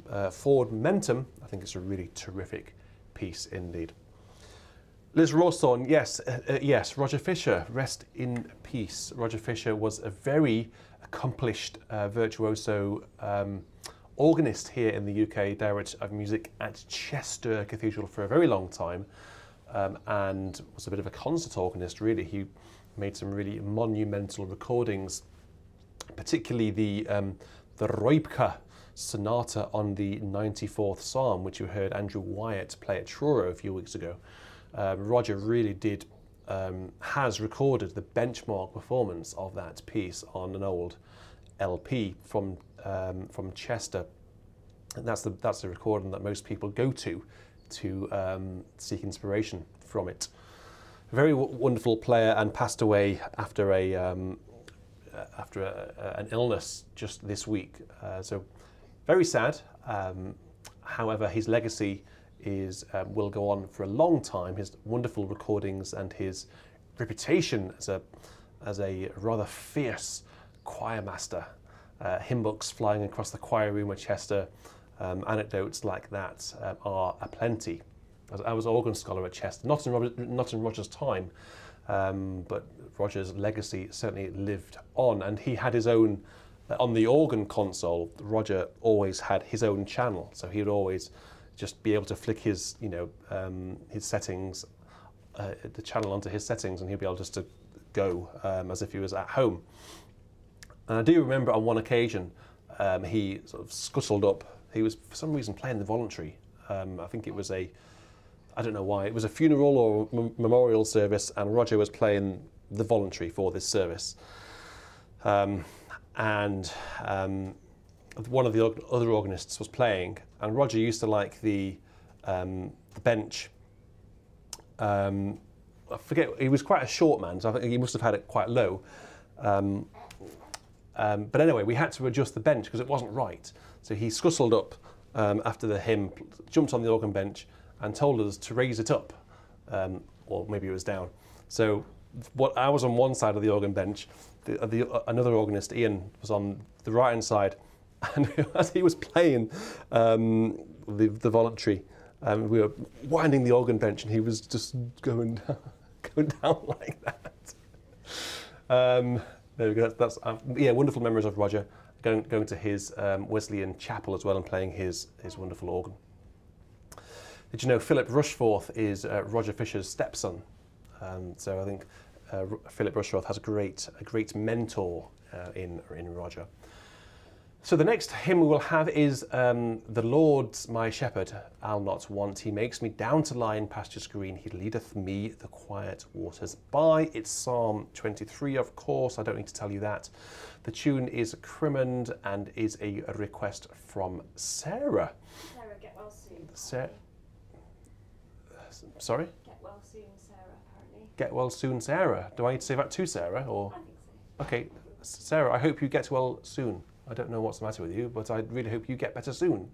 uh, forward momentum, I think it's a really terrific piece indeed. Liz Rawson, yes, uh, uh, yes. Roger Fisher, rest in peace. Roger Fisher was a very accomplished uh, virtuoso um, organist here in the UK, director of music at Chester Cathedral for a very long time, um, and was a bit of a concert organist. Really, he made some really monumental recordings, particularly the um, the Reubke sonata on the 94th Psalm, which you heard Andrew Wyatt play at Truro a few weeks ago um, Roger really did um, has recorded the benchmark performance of that piece on an old LP from um, from Chester, and that's the that's the recording that most people go to to um, seek inspiration from it. A very wonderful player and passed away after a um, uh, after a, a, an illness just this week. Uh, so very sad. Um, however, his legacy is um, will go on for a long time. His wonderful recordings and his reputation as a as a rather fierce choir master. Uh, hymn books flying across the choir room at Chester, um, anecdotes like that um, are aplenty. I was organ scholar at Chester, not in, Robert, not in Roger's time, um, but Roger's legacy certainly lived on, and he had his own. Uh, on the organ console, Roger always had his own channel, so he would always just be able to flick his, you know, um, his settings, uh, the channel onto his settings, and he'd be able just to go um, as if he was at home. And I do remember on one occasion, um, he sort of scuttled up. He was for some reason playing the voluntary. Um, I think it was a, I don't know why. It was a funeral or memorial service, and Roger was playing the voluntary for this service. And um, one of the other organists was playing, and Roger used to like the, um, bench. Um, I forget, he was quite a short man, so I think he must have had it quite low. Um, um but anyway, we had to adjust the bench because it wasn't right. So he scuttled up um, after the hymn, jumped on the organ bench, and told us to raise it up, or maybe it was down. So what I was on one side of the organ bench, the, the, uh, another organist, Ian, was on the right hand side, and as he was playing um, the, the voluntary, um, we were winding the organ bench, and he was just going down, going down like that. Um, there we go. That's, that's uh, yeah, wonderful memories of Roger going going to his um, Wesleyan chapel as well and playing his his wonderful organ. Did you know Philip Rushforth is uh, Roger Fisher's stepson? Um, so I think uh, Philip Rushforth has a great a great mentor uh, in in Roger. So the next hymn we will have is um, The Lord's my shepherd, I'll not want. He makes me down to lie in pastures green. He leadeth me the quiet waters by. It's Psalm 23, of course. I don't need to tell you that. The tune is Crimond and is a request from Sarah. Sarah, get well soon. Sarah. Sorry? Get well soon, Sarah, apparently. Get well soon, Sarah. Do I need to say that to Sarah? or? So. Okay, Sarah, I hope you get well soon. I don't know what's the matter with you, but I really hope you get better soon.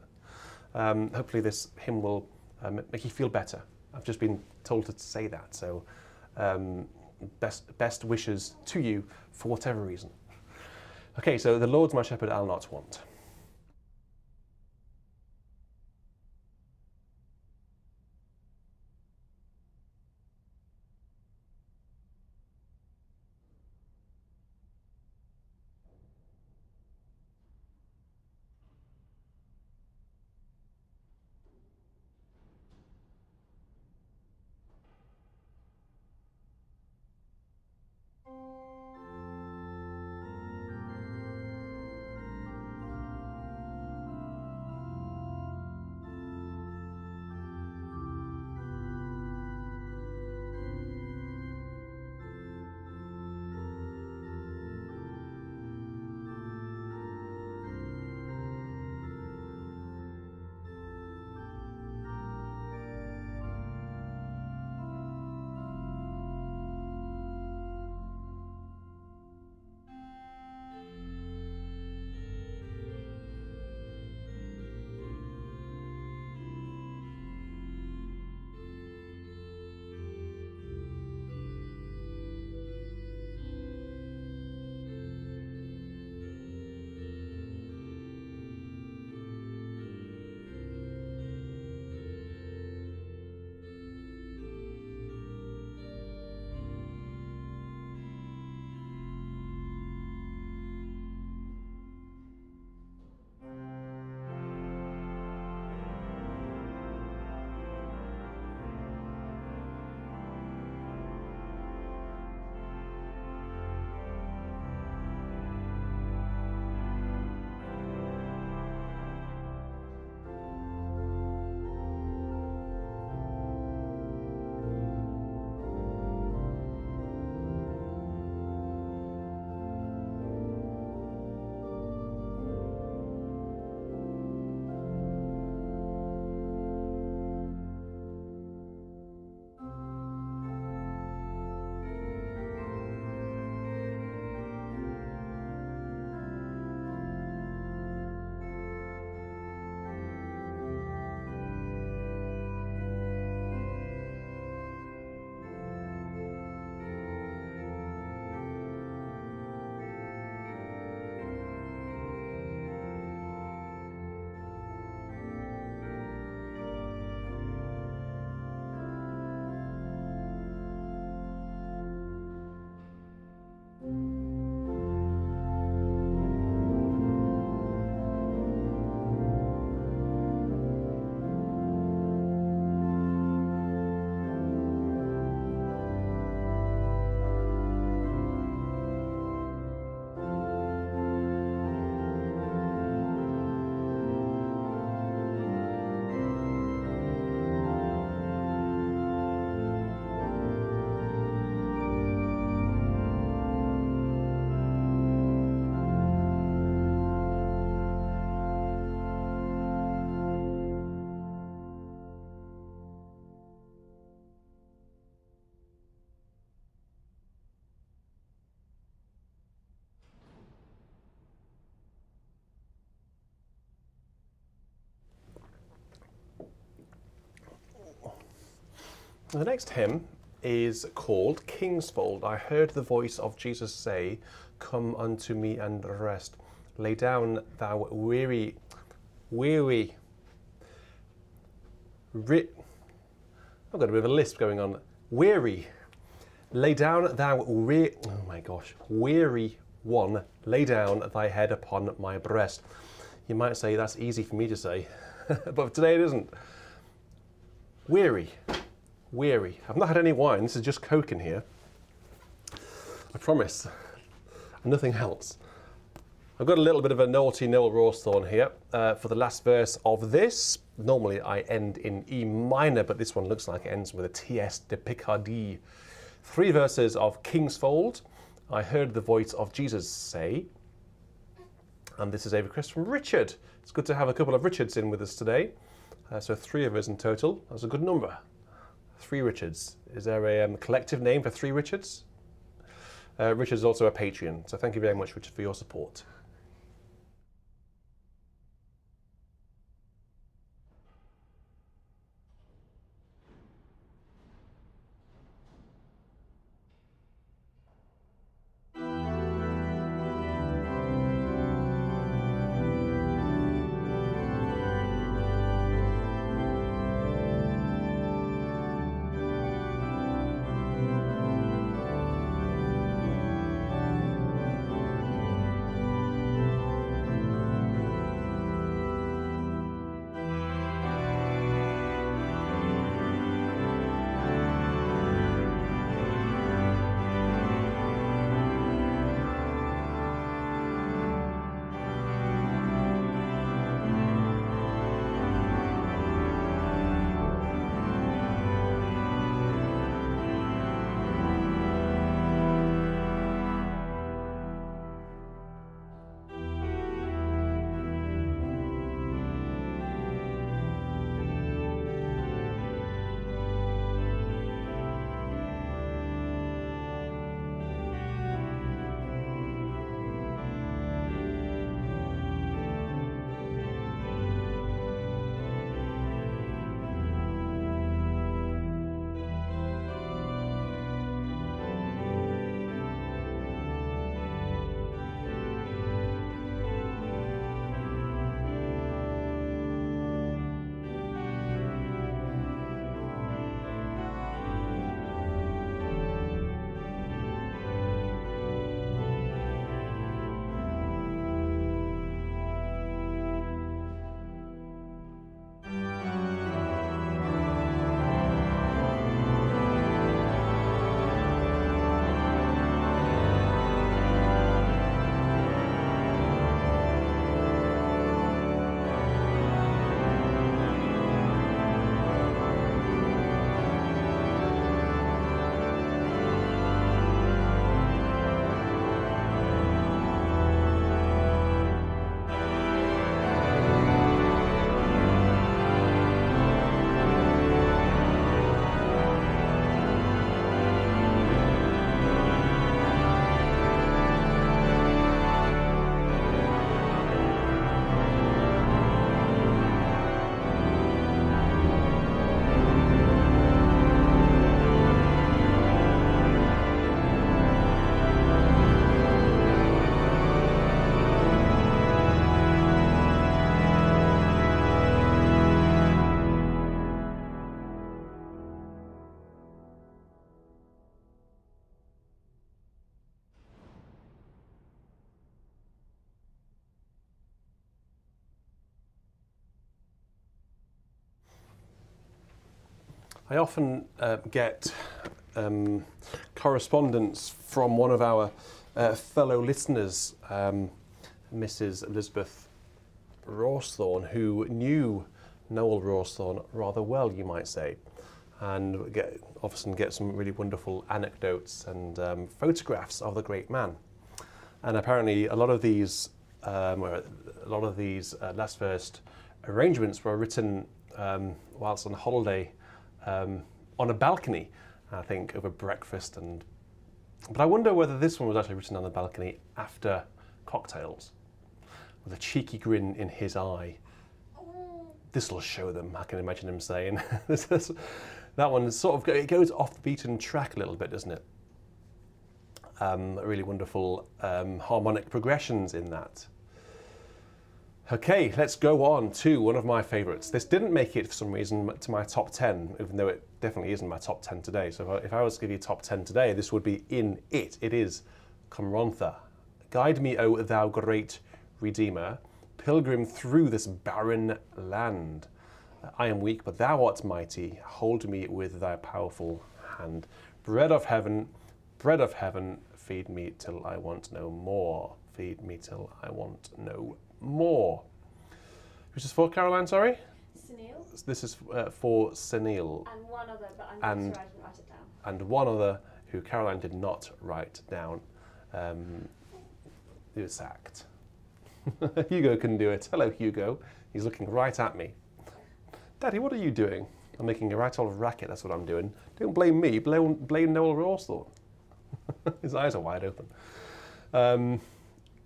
Um, hopefully, this hymn will um, make you feel better. I've just been told to say that, so um, best, best wishes to you for whatever reason. Okay, so the Lord's my shepherd, I'll not want. The next hymn is called Kingsfold. I heard the voice of Jesus say, Come unto me and rest. Lay down, thou weary, weary, I've got a bit of a lisp going on. Weary. Lay down, thou weary, oh my gosh, weary one, lay down thy head upon my breast. You might say that's easy for me to say, but today it isn't. Weary, weary. I've not had any wine, this is just Coke in here. I promise. Nothing else. I've got a little bit of a naughty Noel Rawsthorne here uh, for the last verse of this. Normally I end in E minor, but this one looks like it ends with a tierce de Picardie. Three verses of Kingsfold. I heard the voice of Jesus say. And this is Ava Chris from Richard. It's good to have a couple of Richards in with us today. Uh, so three of us in total. That's a good number. Three Richards. Is there a um, collective name for three Richards? Uh, Richard is also a Patreon, so thank you very much, Richard, for your support. I often uh, get um, correspondence from one of our uh, fellow listeners, um, Mrs. Elizabeth Rawsthorne, who knew Noel Rawsthorne rather well, you might say, and get, often get some really wonderful anecdotes and um, photographs of the great man. And apparently, a lot of these, um, a lot of these uh, last first arrangements were written um, whilst on holiday um, on a balcony, I think, over breakfast. And but I wonder whether this one was actually written on the balcony after cocktails, with a cheeky grin in his eye. This will show them. I can imagine him saying, that one sort of it goes off the beaten track a little bit, doesn't it? Um, really wonderful um, harmonic progressions in that. Okay, let's go on to one of my favourites. This didn't make it for some reason to my top 10, even though it definitely isn't my top 10 today. So if I, was to give you top 10 today, this would be in it. It is Cwm Rhondda. Guide me, O thou great Redeemer, pilgrim through this barren land. I am weak, but thou art mighty. Hold me with thy powerful hand. Bread of heaven, bread of heaven, feed me till I want no more. Feed me till I want no more. Which is for Caroline, sorry? Sunil This is uh, for Senil and one other, but I'm not And- sure I didn't write it down. and one other who Caroline did not write down. Um, he was sacked. Hugo can do it. Hello, Hugo. He's looking right at me. Daddy, what are you doing? I'm making a right old racket. That's what I'm doing. Don't blame me. Blame, blame Noel Rawsthorne. His eyes are wide open. Um,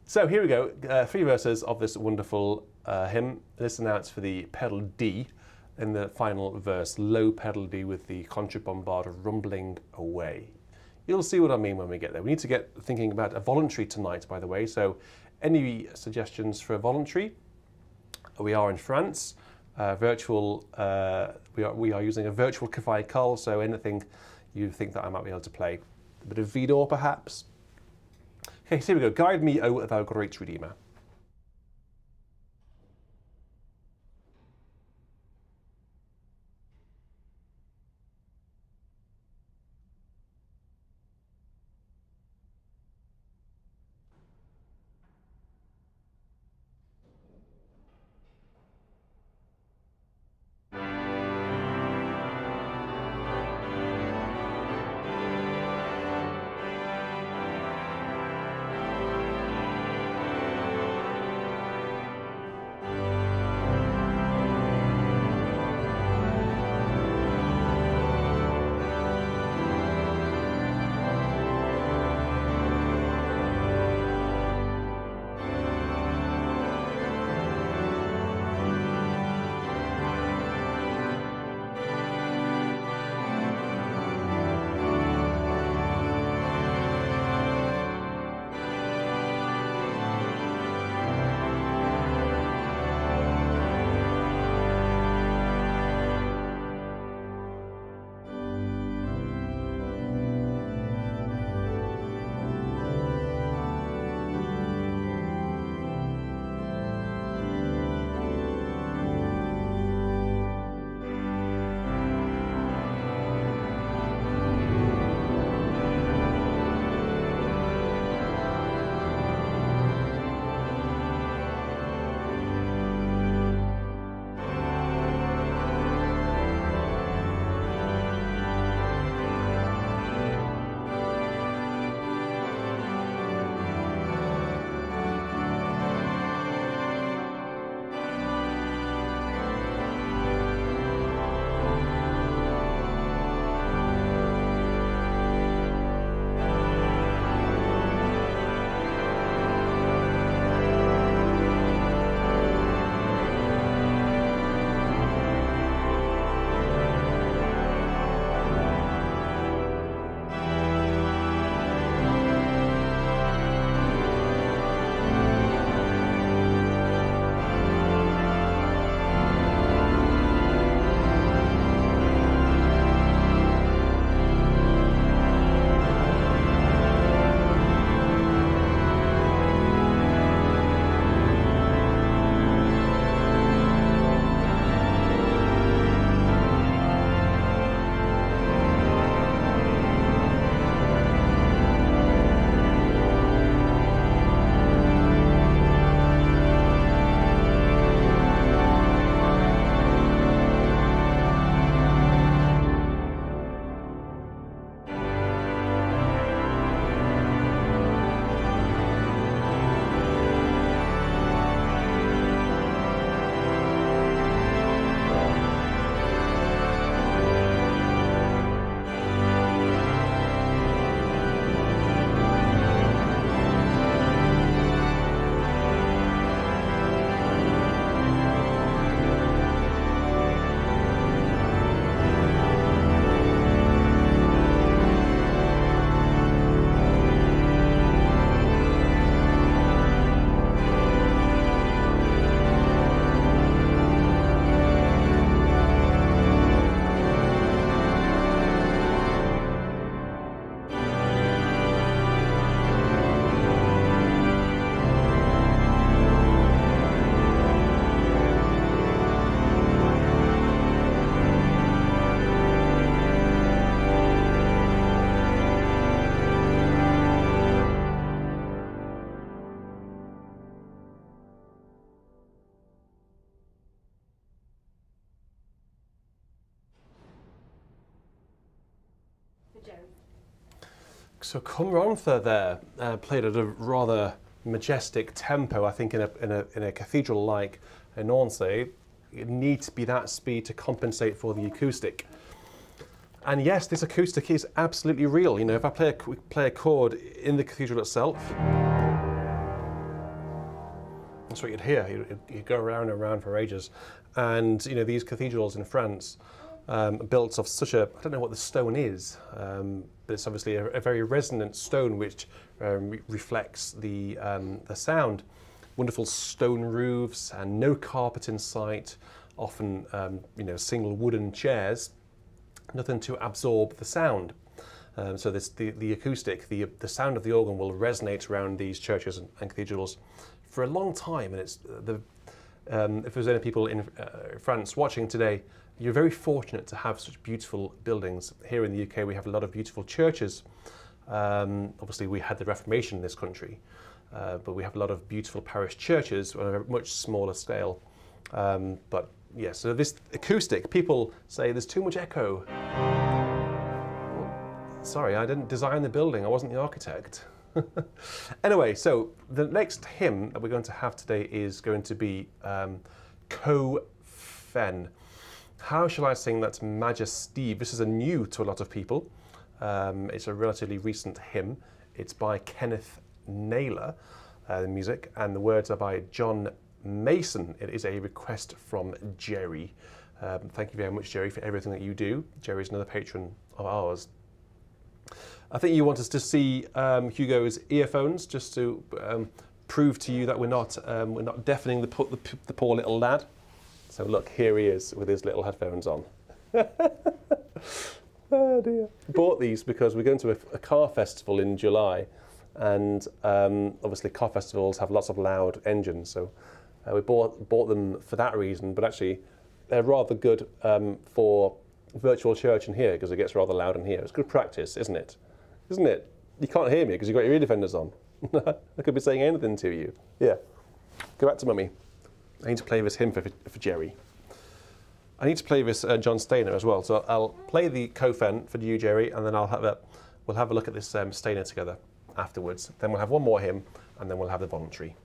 so here we go. Uh, three verses of this wonderful uh, hymn. This announced for the pedal D in the final verse. Low pedal D with the contrabombard rumbling away. You'll see what I mean when we get there. We need to get thinking about a voluntary tonight, by the way. So, any suggestions for a voluntary? We are in France. Uh, virtual. Uh, we are we are using a virtual Cavaillé-Coll. So anything you think that I might be able to play, a bit of Widor perhaps. Okay, so here we go. Guide me, O thou great Redeemer. So Cwm Rhondda there uh, played at a rather majestic tempo. I think in a, in a, in a cathedral like Nancy, it needs to be that speed to compensate for the acoustic. And yes, this acoustic is absolutely real. You know, if I play a, play a chord in the cathedral itself, that's what you'd hear. You'd, you'd go around and around for ages. And, you know, these cathedrals in France, um, built of such a, I don't know what the stone is, um, it's obviously a, a very resonant stone which um, re reflects the, um, the sound. Wonderful stone roofs and no carpet in sight, often um, you know, single wooden chairs, nothing to absorb the sound. Um, so this, the, the acoustic, the, the sound of the organ will resonate around these churches and, and cathedrals for a long time. And it's the, um, if there's any people in uh, France watching today, you're very fortunate to have such beautiful buildings. Here in the UK, we have a lot of beautiful churches. Um, obviously, we had the Reformation in this country, uh, but we have a lot of beautiful parish churches on a much smaller scale. Um, but yeah, so this acoustic, people say there's too much echo. sorry, I didn't design the building, I wasn't the architect. anyway, so the next hymn that we're going to have today is going to be um, Coe Fen. How shall I sing that Majesty? This is a new to a lot of people. Um, it's a relatively recent hymn. It's by Kenneth Naylor, uh, the music, and the words are by John Mason. It is a request from Jerry. Um, thank you very much, Jerry, for everything that you do. Jerry is another patron of ours. I think you want us to see um, Hugo's earphones just to um, prove to you that we're not um, we're not deafening the, the, the poor little lad. So look, here he is with his little headphones on. oh dear. Bought these because we're going to a, a car festival in July, and um, obviously car festivals have lots of loud engines. So uh, we bought bought them for that reason. But actually, they're rather good um, for virtual church in here because it gets rather loud in here. It's good practice, isn't it? Isn't it? You can't hear me because you've got your ear defenders on. I could be saying anything to you. Yeah. Go back to mummy. I need to play this hymn for, for Jerry. I need to play this uh, John Stainer as well. So I'll play the Coe Fen for you, Jerry, and then I'll have a, we'll have a look at this um, Stainer together afterwards. Then we'll have one more hymn, and then we'll have the voluntary.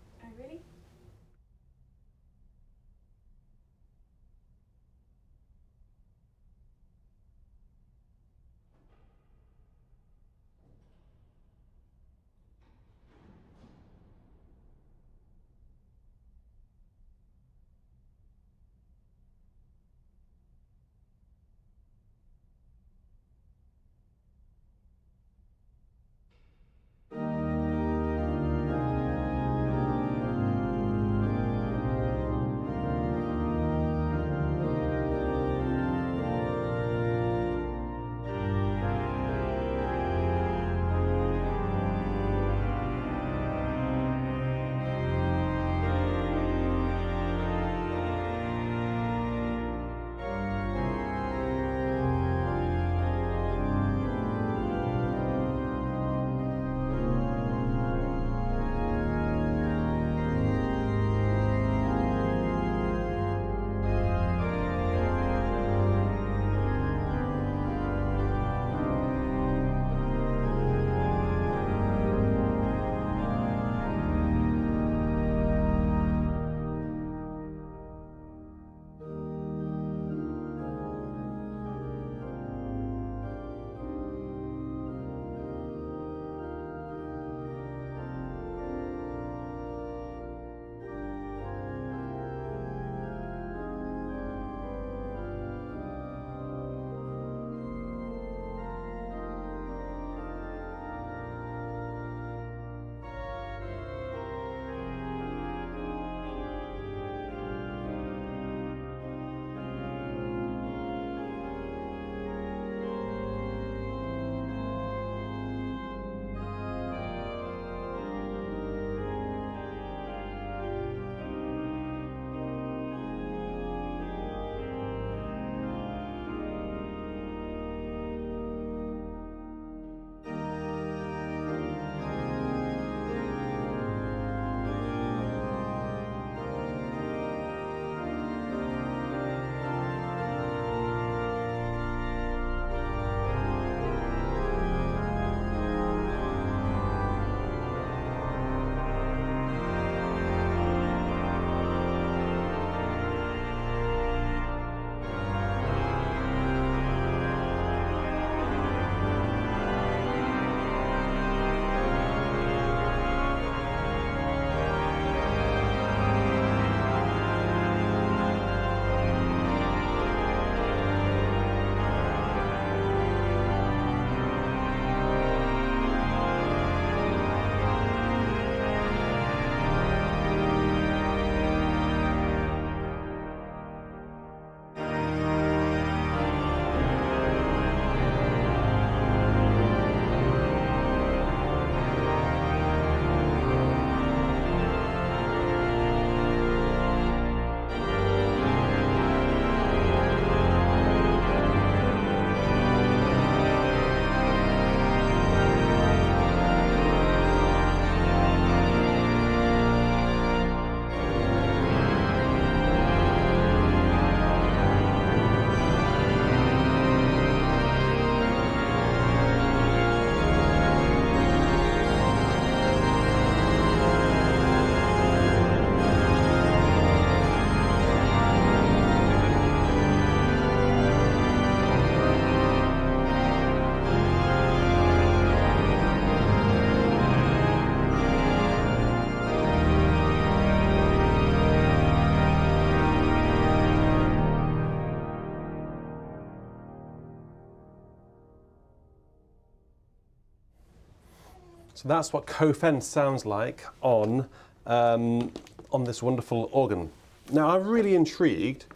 So that's what Coe Fen sounds like on, um, on this wonderful organ. Now I'm really intrigued.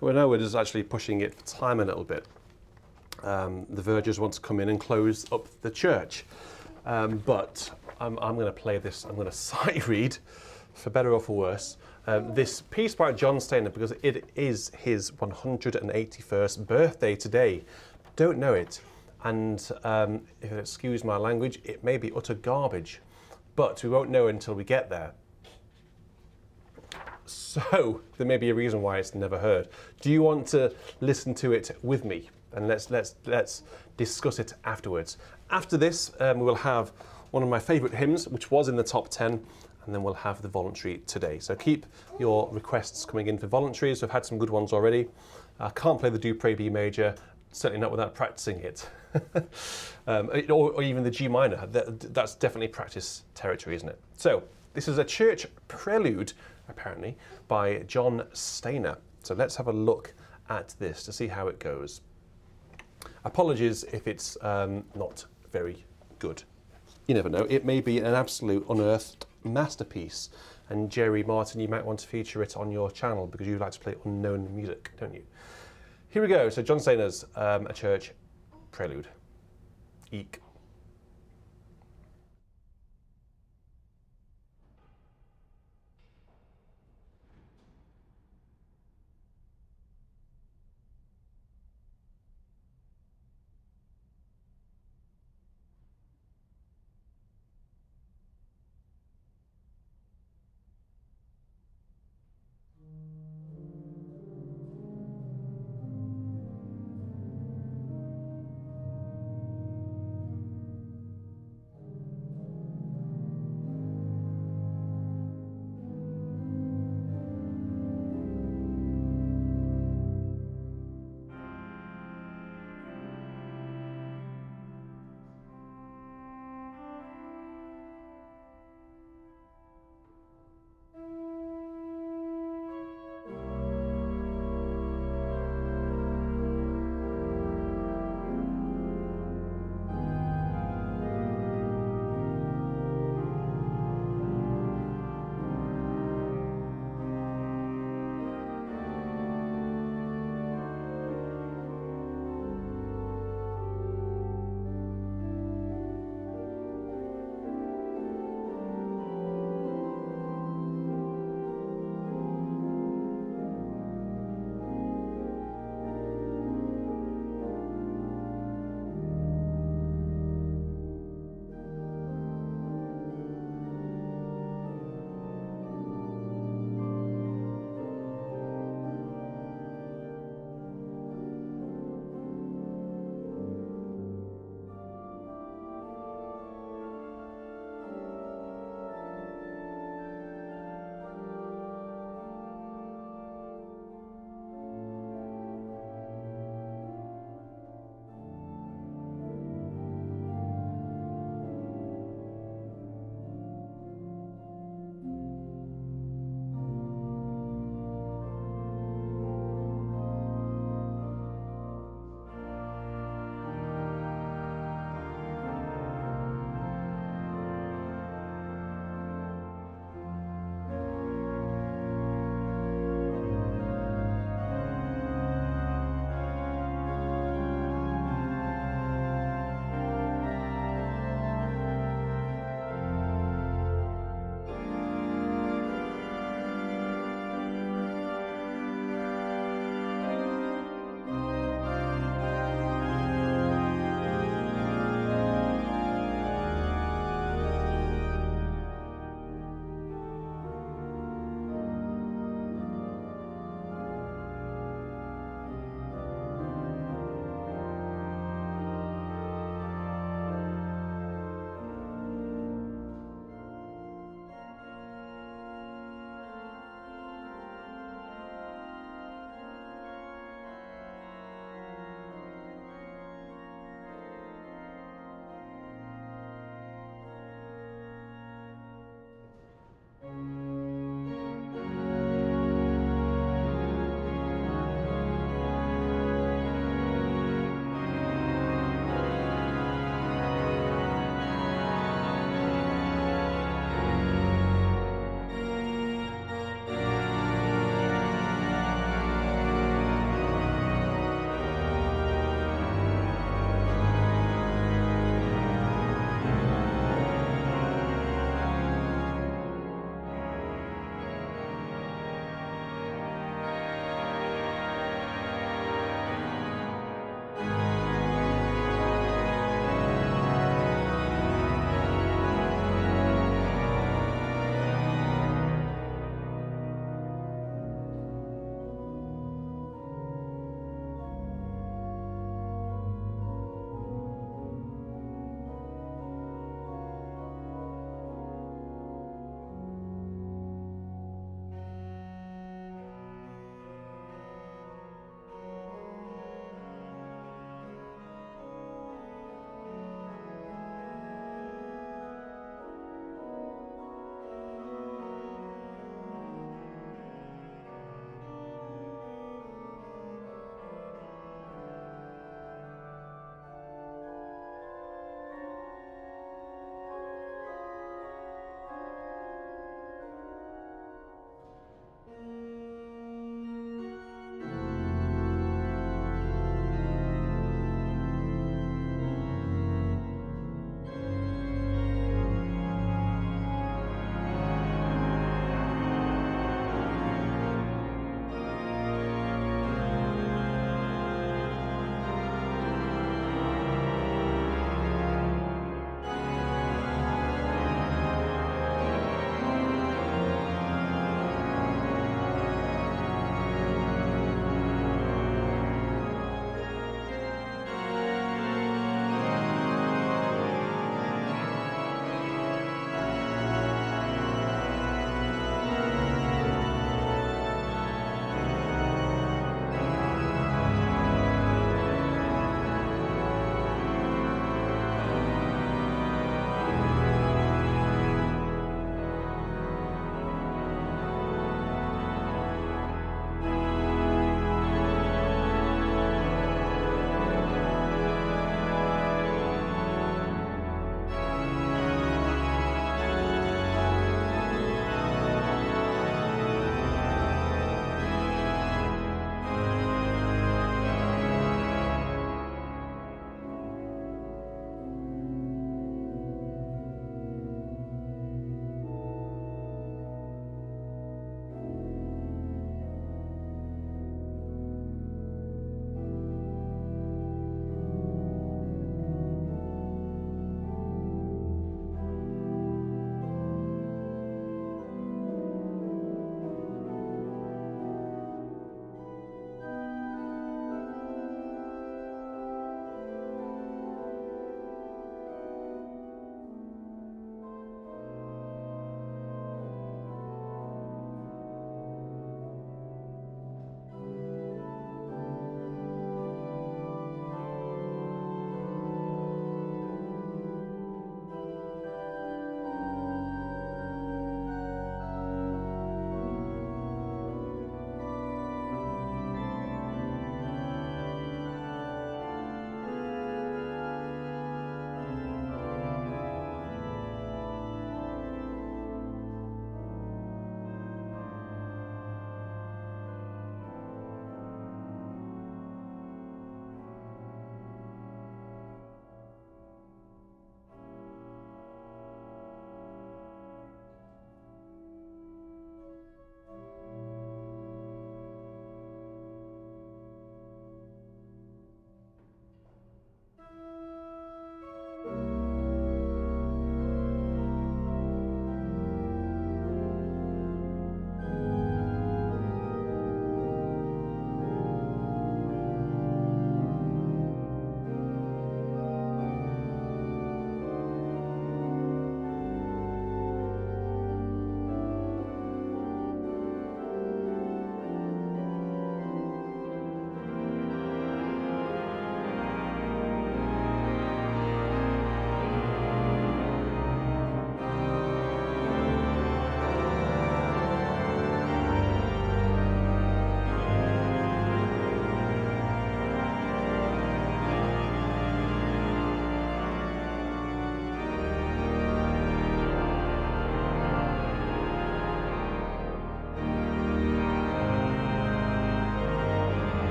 Well, Owen is actually pushing it for time a little bit. Um, the vergers want to come in and close up the church. Um, but I'm, I'm going to play this, I'm going to sight read, for better or for worse, um, this piece by John Stainer because it is his 181st birthday today. Don't know it, and um, if you excuse my language, it may be utter garbage, but we won't know until we get there. So there may be a reason why it's never heard. Do you want to listen to it with me? And let's let's let's discuss it afterwards. After this, um, we will have one of my favourite hymns, which was in the top ten, and then we'll have the voluntary today. So keep your requests coming in for voluntaries. We've had some good ones already. I can't play the Dupré B major, certainly not without practicing it. um, or, or, even the G minor. That, that's definitely practice territory, isn't it? So this is a church prelude, apparently, by John Stainer. So let's have a look at this to see how it goes. Apologies if it's um, not very good. You never know, it may be an absolute unearthed masterpiece. And Jerry Martin, you might want to feature it on your channel because you like to play unknown music, don't you? Here we go. So John Stainer's um, A Church Prelude. Eek.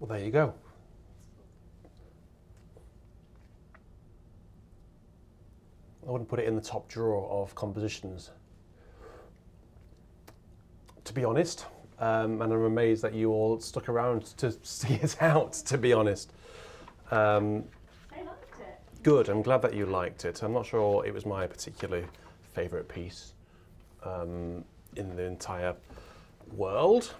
Well, there you go. I wouldn't put it in the top drawer of compositions. To be honest, um, and I'm amazed that you all stuck around to see it out. To be honest, um, I liked it. good. I'm glad that you liked it. I'm not sure it was my particular favourite piece um, in the entire world,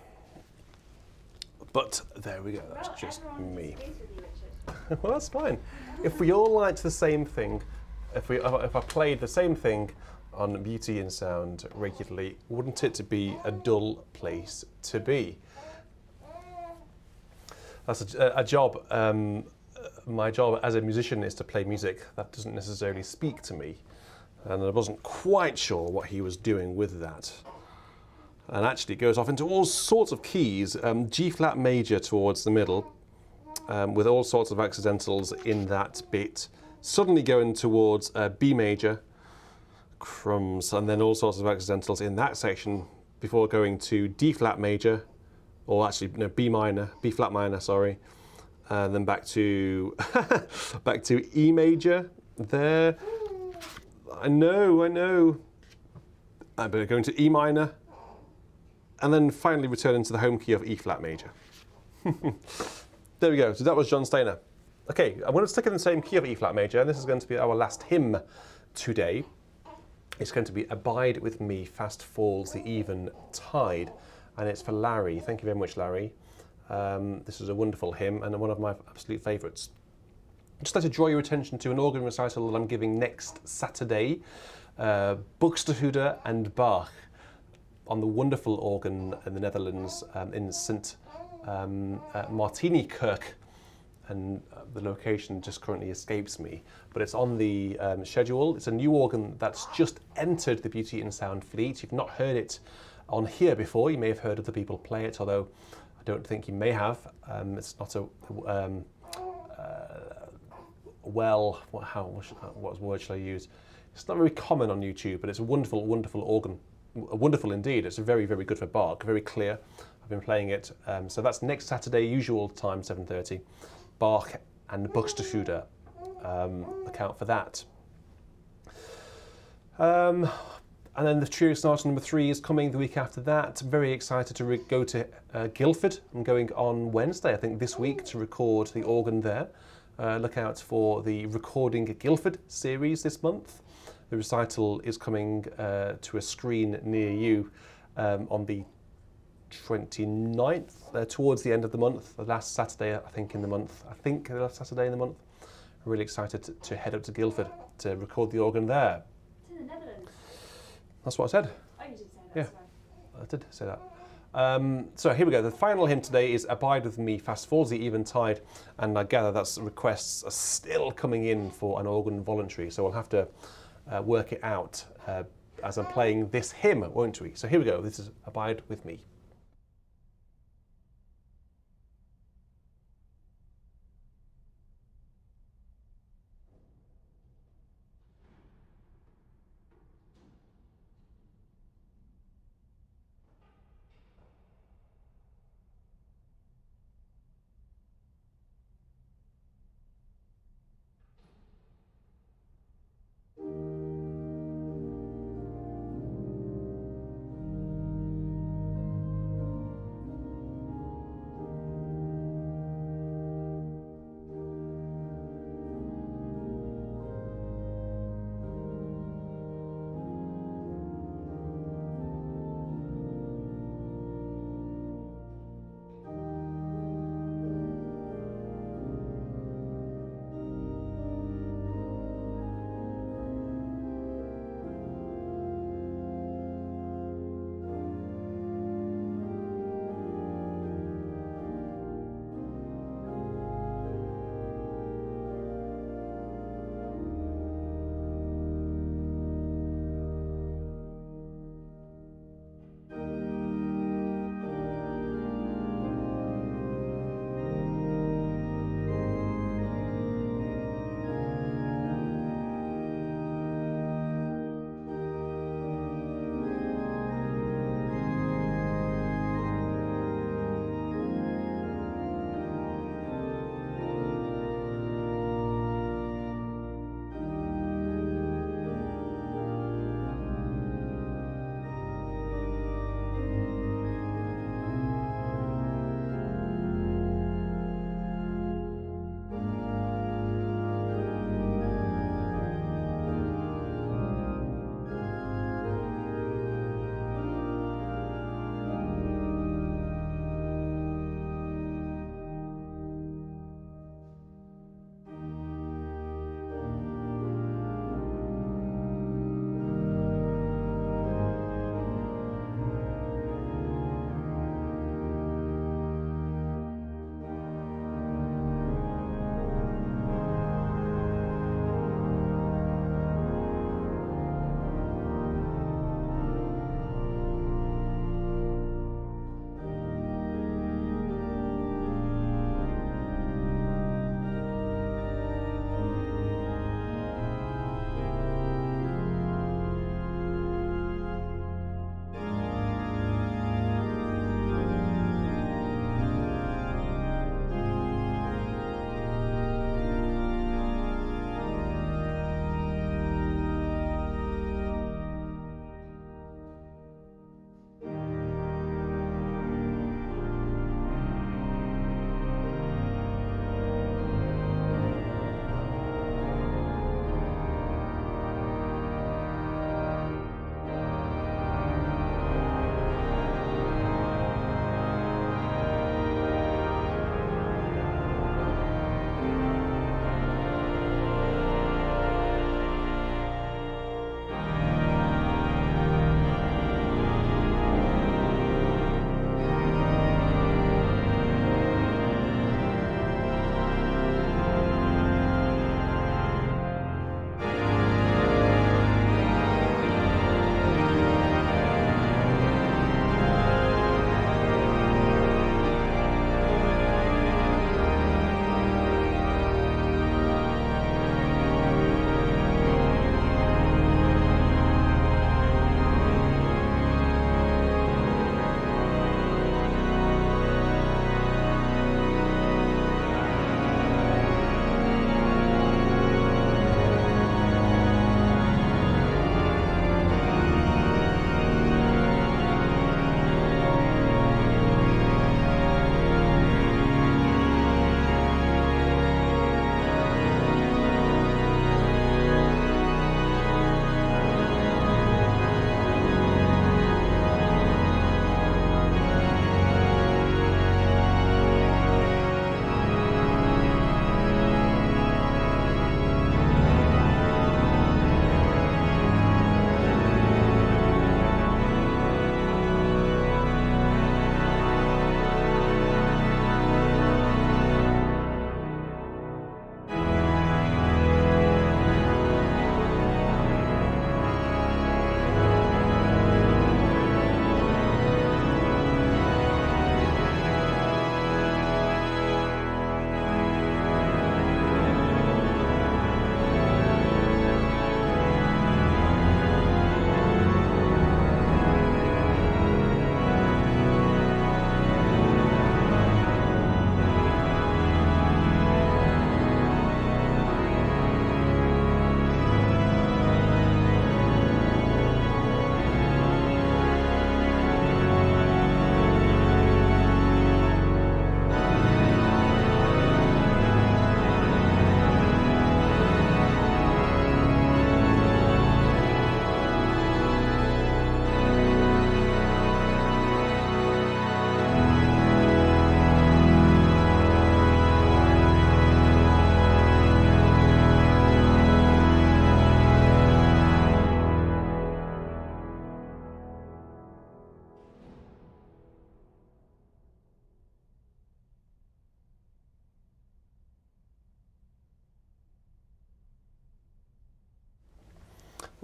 but there we go. That's well, just me. you, well, that's fine. If we all liked the same thing, if we if I played the same thing on Beauty in Sound regularly, wouldn't it to be a dull place to be? That's a, a job. Um, my job as a musician is to play music that doesn't necessarily speak to me, and I wasn't quite sure what he was doing with that. And actually, it goes off into all sorts of keys. Um, G flat major towards the middle, um, with all sorts of accidentals in that bit. Suddenly going towards uh, B major, crumbs, and then all sorts of accidentals in that section before going to D flat major, or actually no B minor, B flat minor, sorry, and then back to back to E major. There, I know, I know. Uh, but going to E minor, and then finally returning to the home key of E flat major. There we go. So that was John Stainer. Okay, I'm going to stick in the same key of E flat major, and this is going to be our last hymn today. It's going to be Abide with Me, Fast Falls the Even Tide, and it's for Larry. Thank you very much, Larry. Um, this is a wonderful hymn and one of my absolute favourites. I'd just like to draw your attention to an organ recital that I'm giving next Saturday, uh, Buxtehude and Bach on the wonderful organ in the Netherlands um, in St. Um, uh, Martinikerk, and uh, the location just currently escapes me. But it's on the um, schedule. It's a new organ that's just entered the Beauty in Sound fleet. You've not heard it on here before. You may have heard other people play it, although I don't think you may have. Um, it's not a um, uh, well. What, how what, should, what word shall I use? It's not very common on YouTube, but it's a wonderful, wonderful organ. Wonderful indeed. It's very, very good for Bach. Very clear. I've been playing it. Um, so that's next Saturday, usual time, 7:30. Bach and Buxtehude um, account for that. Um, and then the Trio Sonata number three is coming the week after that. Very excited to go to uh, Guildford. I'm going on Wednesday, I think, this week to record the organ there. Uh, look out for the Recording Guildford series this month. The recital is coming uh, to a screen near you um, on the 29th, uh, towards the end of the month, the last Saturday, I think, in the month. I think the last Saturday in the month. I'm really excited to, to head up to Guildford to record the organ there. It's in the Netherlands. That's what I said. Oh, you did say that, Yeah. sorry. I did say that. Um, so here we go. The final hymn today is Abide with Me, Fast Falls the Eventide, And I gather that's requests are still coming in for an organ voluntary. So we'll have to uh, work it out uh, as I'm playing this hymn, won't we? So here we go. This is Abide with Me.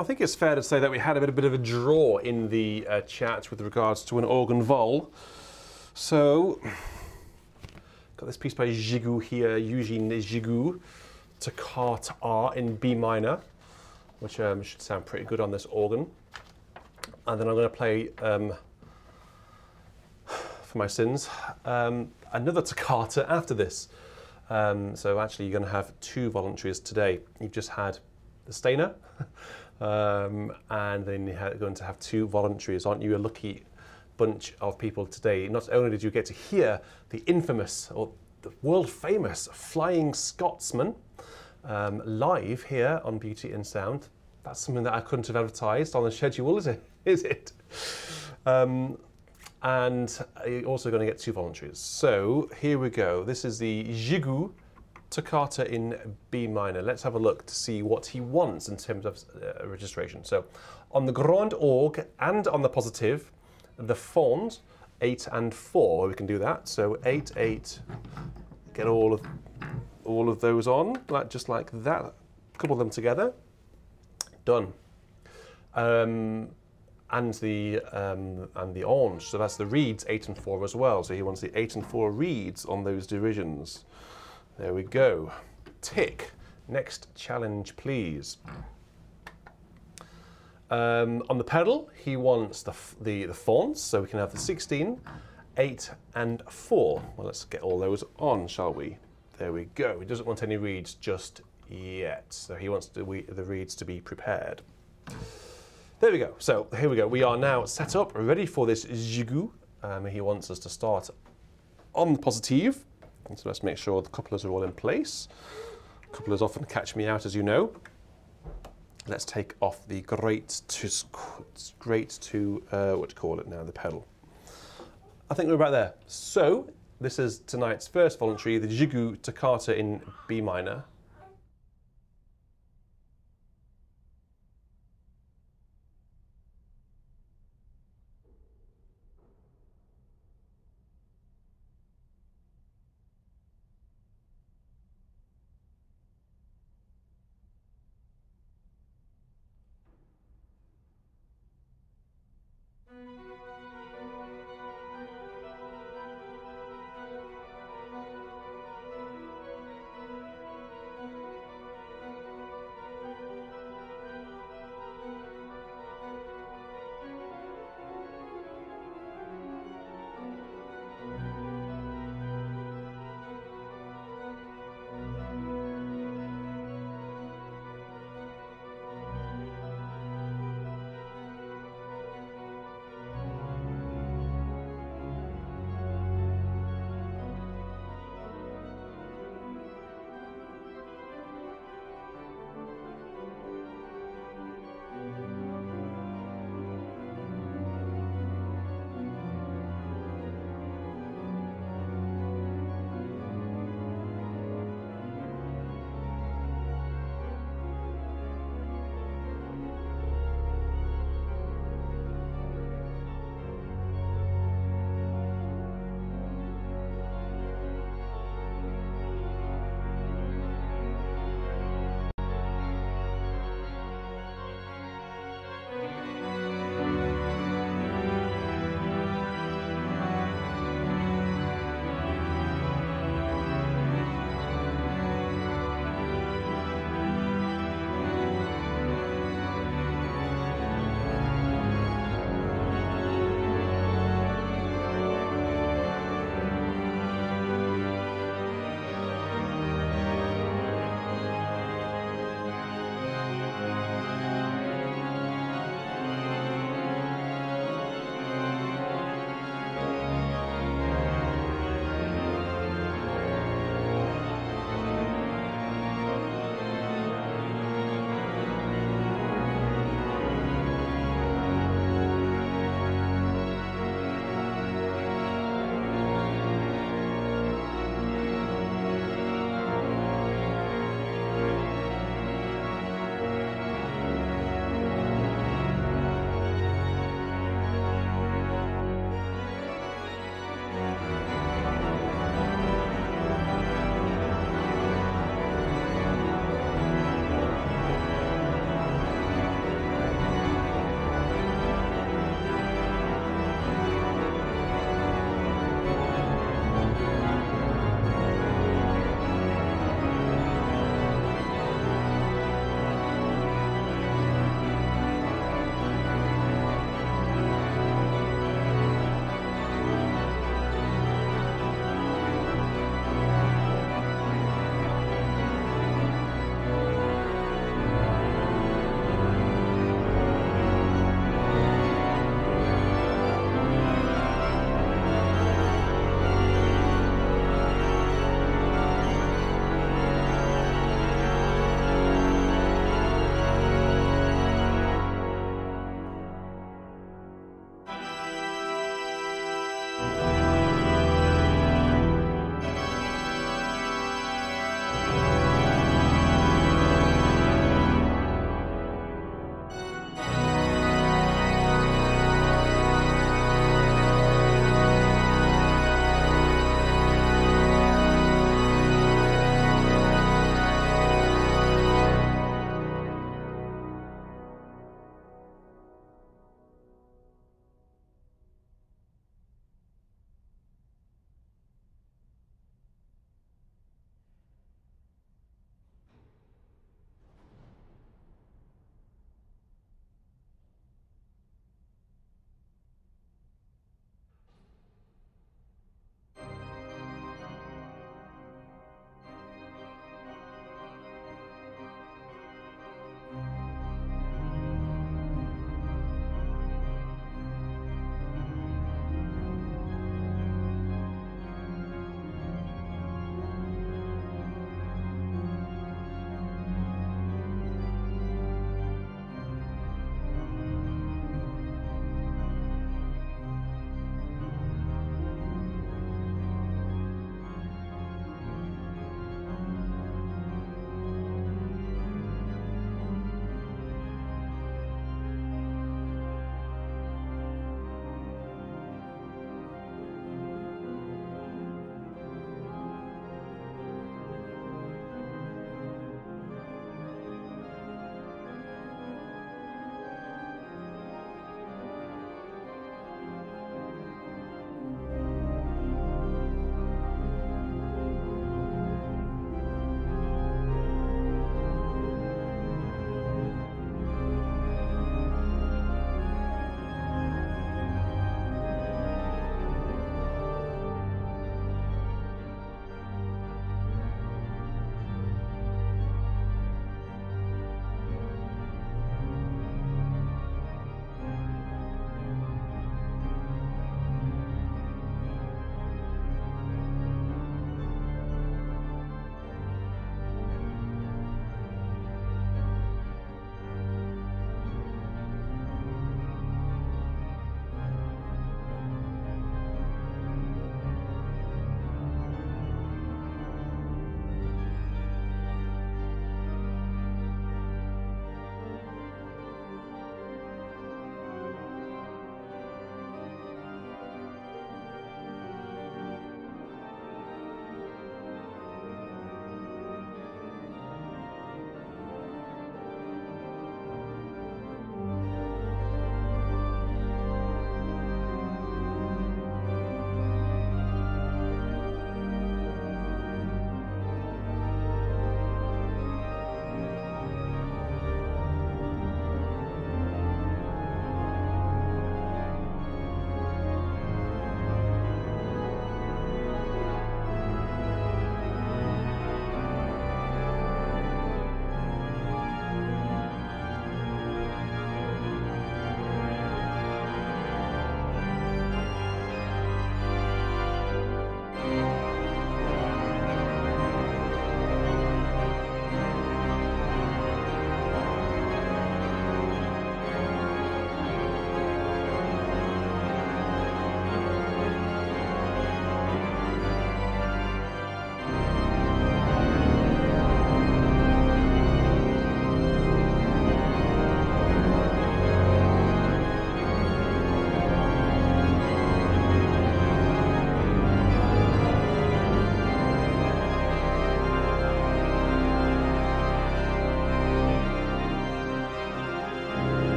Well, I think it's fair to say that we had a bit, a bit of a draw in the uh, chat with regards to an organ vol. So, got this piece by Gigout here, Eugene Gigout, Toccata R in B minor, which um, should sound pretty good on this organ. And then I'm going to play, um, for my sins, um, another toccata after this. Um, so actually, you're going to have two voluntaries today. You've just had the Stainer, um, and then you're going to have two voluntaries. Aren't you a lucky bunch of people today? Not only did you get to hear the infamous or the world famous Flying Scotsman um, live here on Beauty in Sound. That's something that I couldn't have advertised on the schedule, is it? Is it? Um, and you're also going to get two voluntaries. So here we go. This is the Gigout toccata in B minor. Let's have a look to see what he wants in terms of uh, registration. So on the grand orgue and on the positive, the fond, 8 and 4, we can do that. So 8, 8, get all of all of those on, like just like that. Couple them together. Done. Um, and the um, and the anches. So that's the reeds eight and four as well. So he wants the eight and four reeds on those divisions. There we go. Tick. Next challenge, please. Um, on the pedal, he wants the, the, the fonts, so we can have the 16, 8, and 4. Well, let's get all those on, shall we? There we go. He doesn't want any reeds just yet, so he wants the, the reeds to be prepared. There we go. So here we go. We are now set up, ready for this Gigout. Um, he wants us to start on the positive. So let's make sure the couplers are all in place. Couplers often catch me out, as you know. Let's take off the great to great to uh, what do you call it now? The pedal. I think we're about there. So this is tonight's first voluntary, the Gigout Toccata in B minor.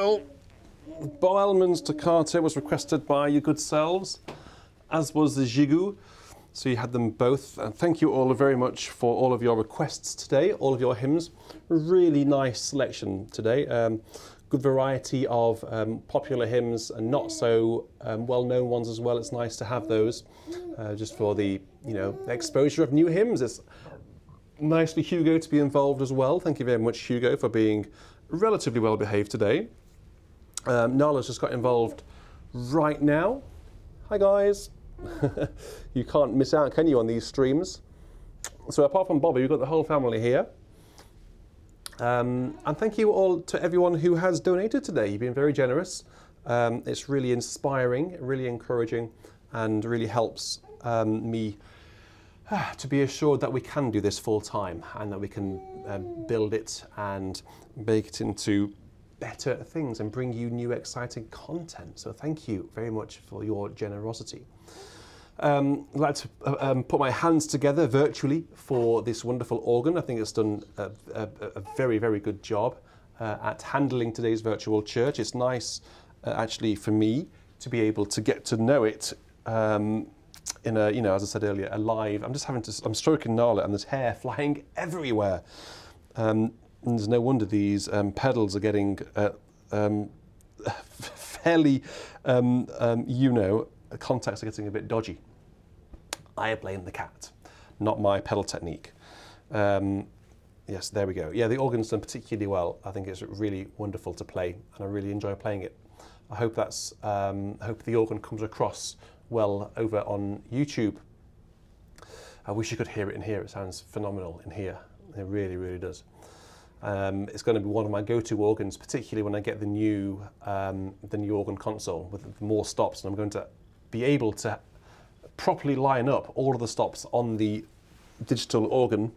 Well, Boëllmann's Toccata was requested by your good selves, as was the Gigout. So you had them both. And thank you all very much for all of your requests today, all of your hymns. Really nice selection today. Um, good variety of um, popular hymns and not so um, well-known ones as well. It's nice to have those, uh, just for the you know exposure of new hymns. It's nice for Hugo to be involved as well. Thank you very much, Hugo, for being relatively well behaved today. Um, Nala's just got involved right now. Hi guys. you can't miss out, can you, on these streams? So apart from Bobby, we've got the whole family here. Um, and thank you all to everyone who has donated today. You've been very generous. Um, it's really inspiring, really encouraging, and really helps um, me uh, to be assured that we can do this full time and that we can um, build it and make it into better things and bring you new exciting content. So thank you very much for your generosity. Um, I'd like to uh, um, put my hands together virtually for this wonderful organ. I think it's done a, a, a very, very good job uh, at handling today's virtual church. It's nice, uh, actually, for me to be able to get to know it um, in a, you know, as I said earlier, alive. I'm just having to, I'm stroking Nala and there's hair flying everywhere. Um, and there's no wonder these um, pedals are getting uh, um, fairly, um, um, you know, contacts are getting a bit dodgy. I blame the cat, not my pedal technique. Um, yes, there we go. Yeah, the organ's done particularly well. I think it's really wonderful to play, and I really enjoy playing it. I hope that's. Um, I hope the organ comes across well over on YouTube. I wish you could hear it in here. It sounds phenomenal in here. It really, really does. Um, it's going to be one of my go-to organs, particularly when I get the new um, the new organ console with more stops, and I'm going to be able to properly line up all of the stops on the digital organ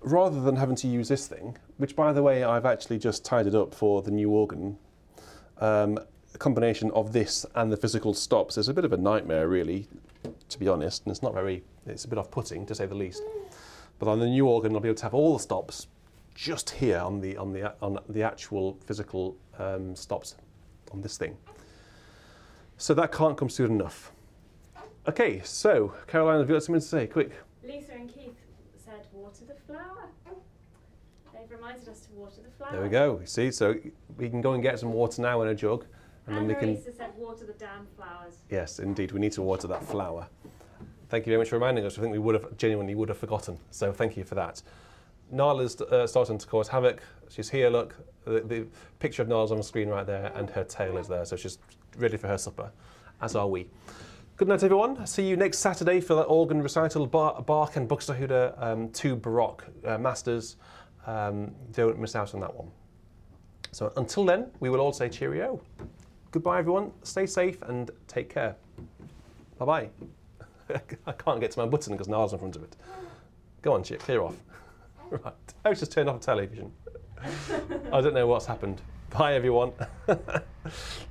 rather than having to use this thing, which by the way I've actually just tied it up for the new organ. Um, a combination of this and the physical stops is a bit of a nightmare really, to be honest, and it's not very, it's a bit off-putting to say the least. But on the new organ I'll be able to have all the stops just here on the, on the, on the actual physical um, stops on this thing. So that can't come soon enough. Okay, so Caroline, have you got something to say? Quick. Lisa and Keith said, water the flower. They've reminded us to water the flower. There we go. See, so we can go and get some water now in a jug, and, And then we can. Marisa said, water the damn flowers. Yes, indeed, we need to water that flower. Thank you very much for reminding us. I think we would have genuinely would have forgotten. So thank you for that. Nala's uh, starting to cause havoc. She's here. Look, the, the picture of Nala's on the screen right there, and her tail is there. So she's ready for her supper, as are we. Good night, everyone. See you next Saturday for the organ recital. Bar- Bach and Buxtehude, um, two Baroque uh, masters. Um, don't miss out on that one. So until then, we will all say cheerio. Goodbye, everyone. Stay safe and take care. Bye bye. I can't get to my button because Niall's in front of it. Go on, Chip, clear off. right. I was just turned off the television. I don't know what's happened. Bye, everyone.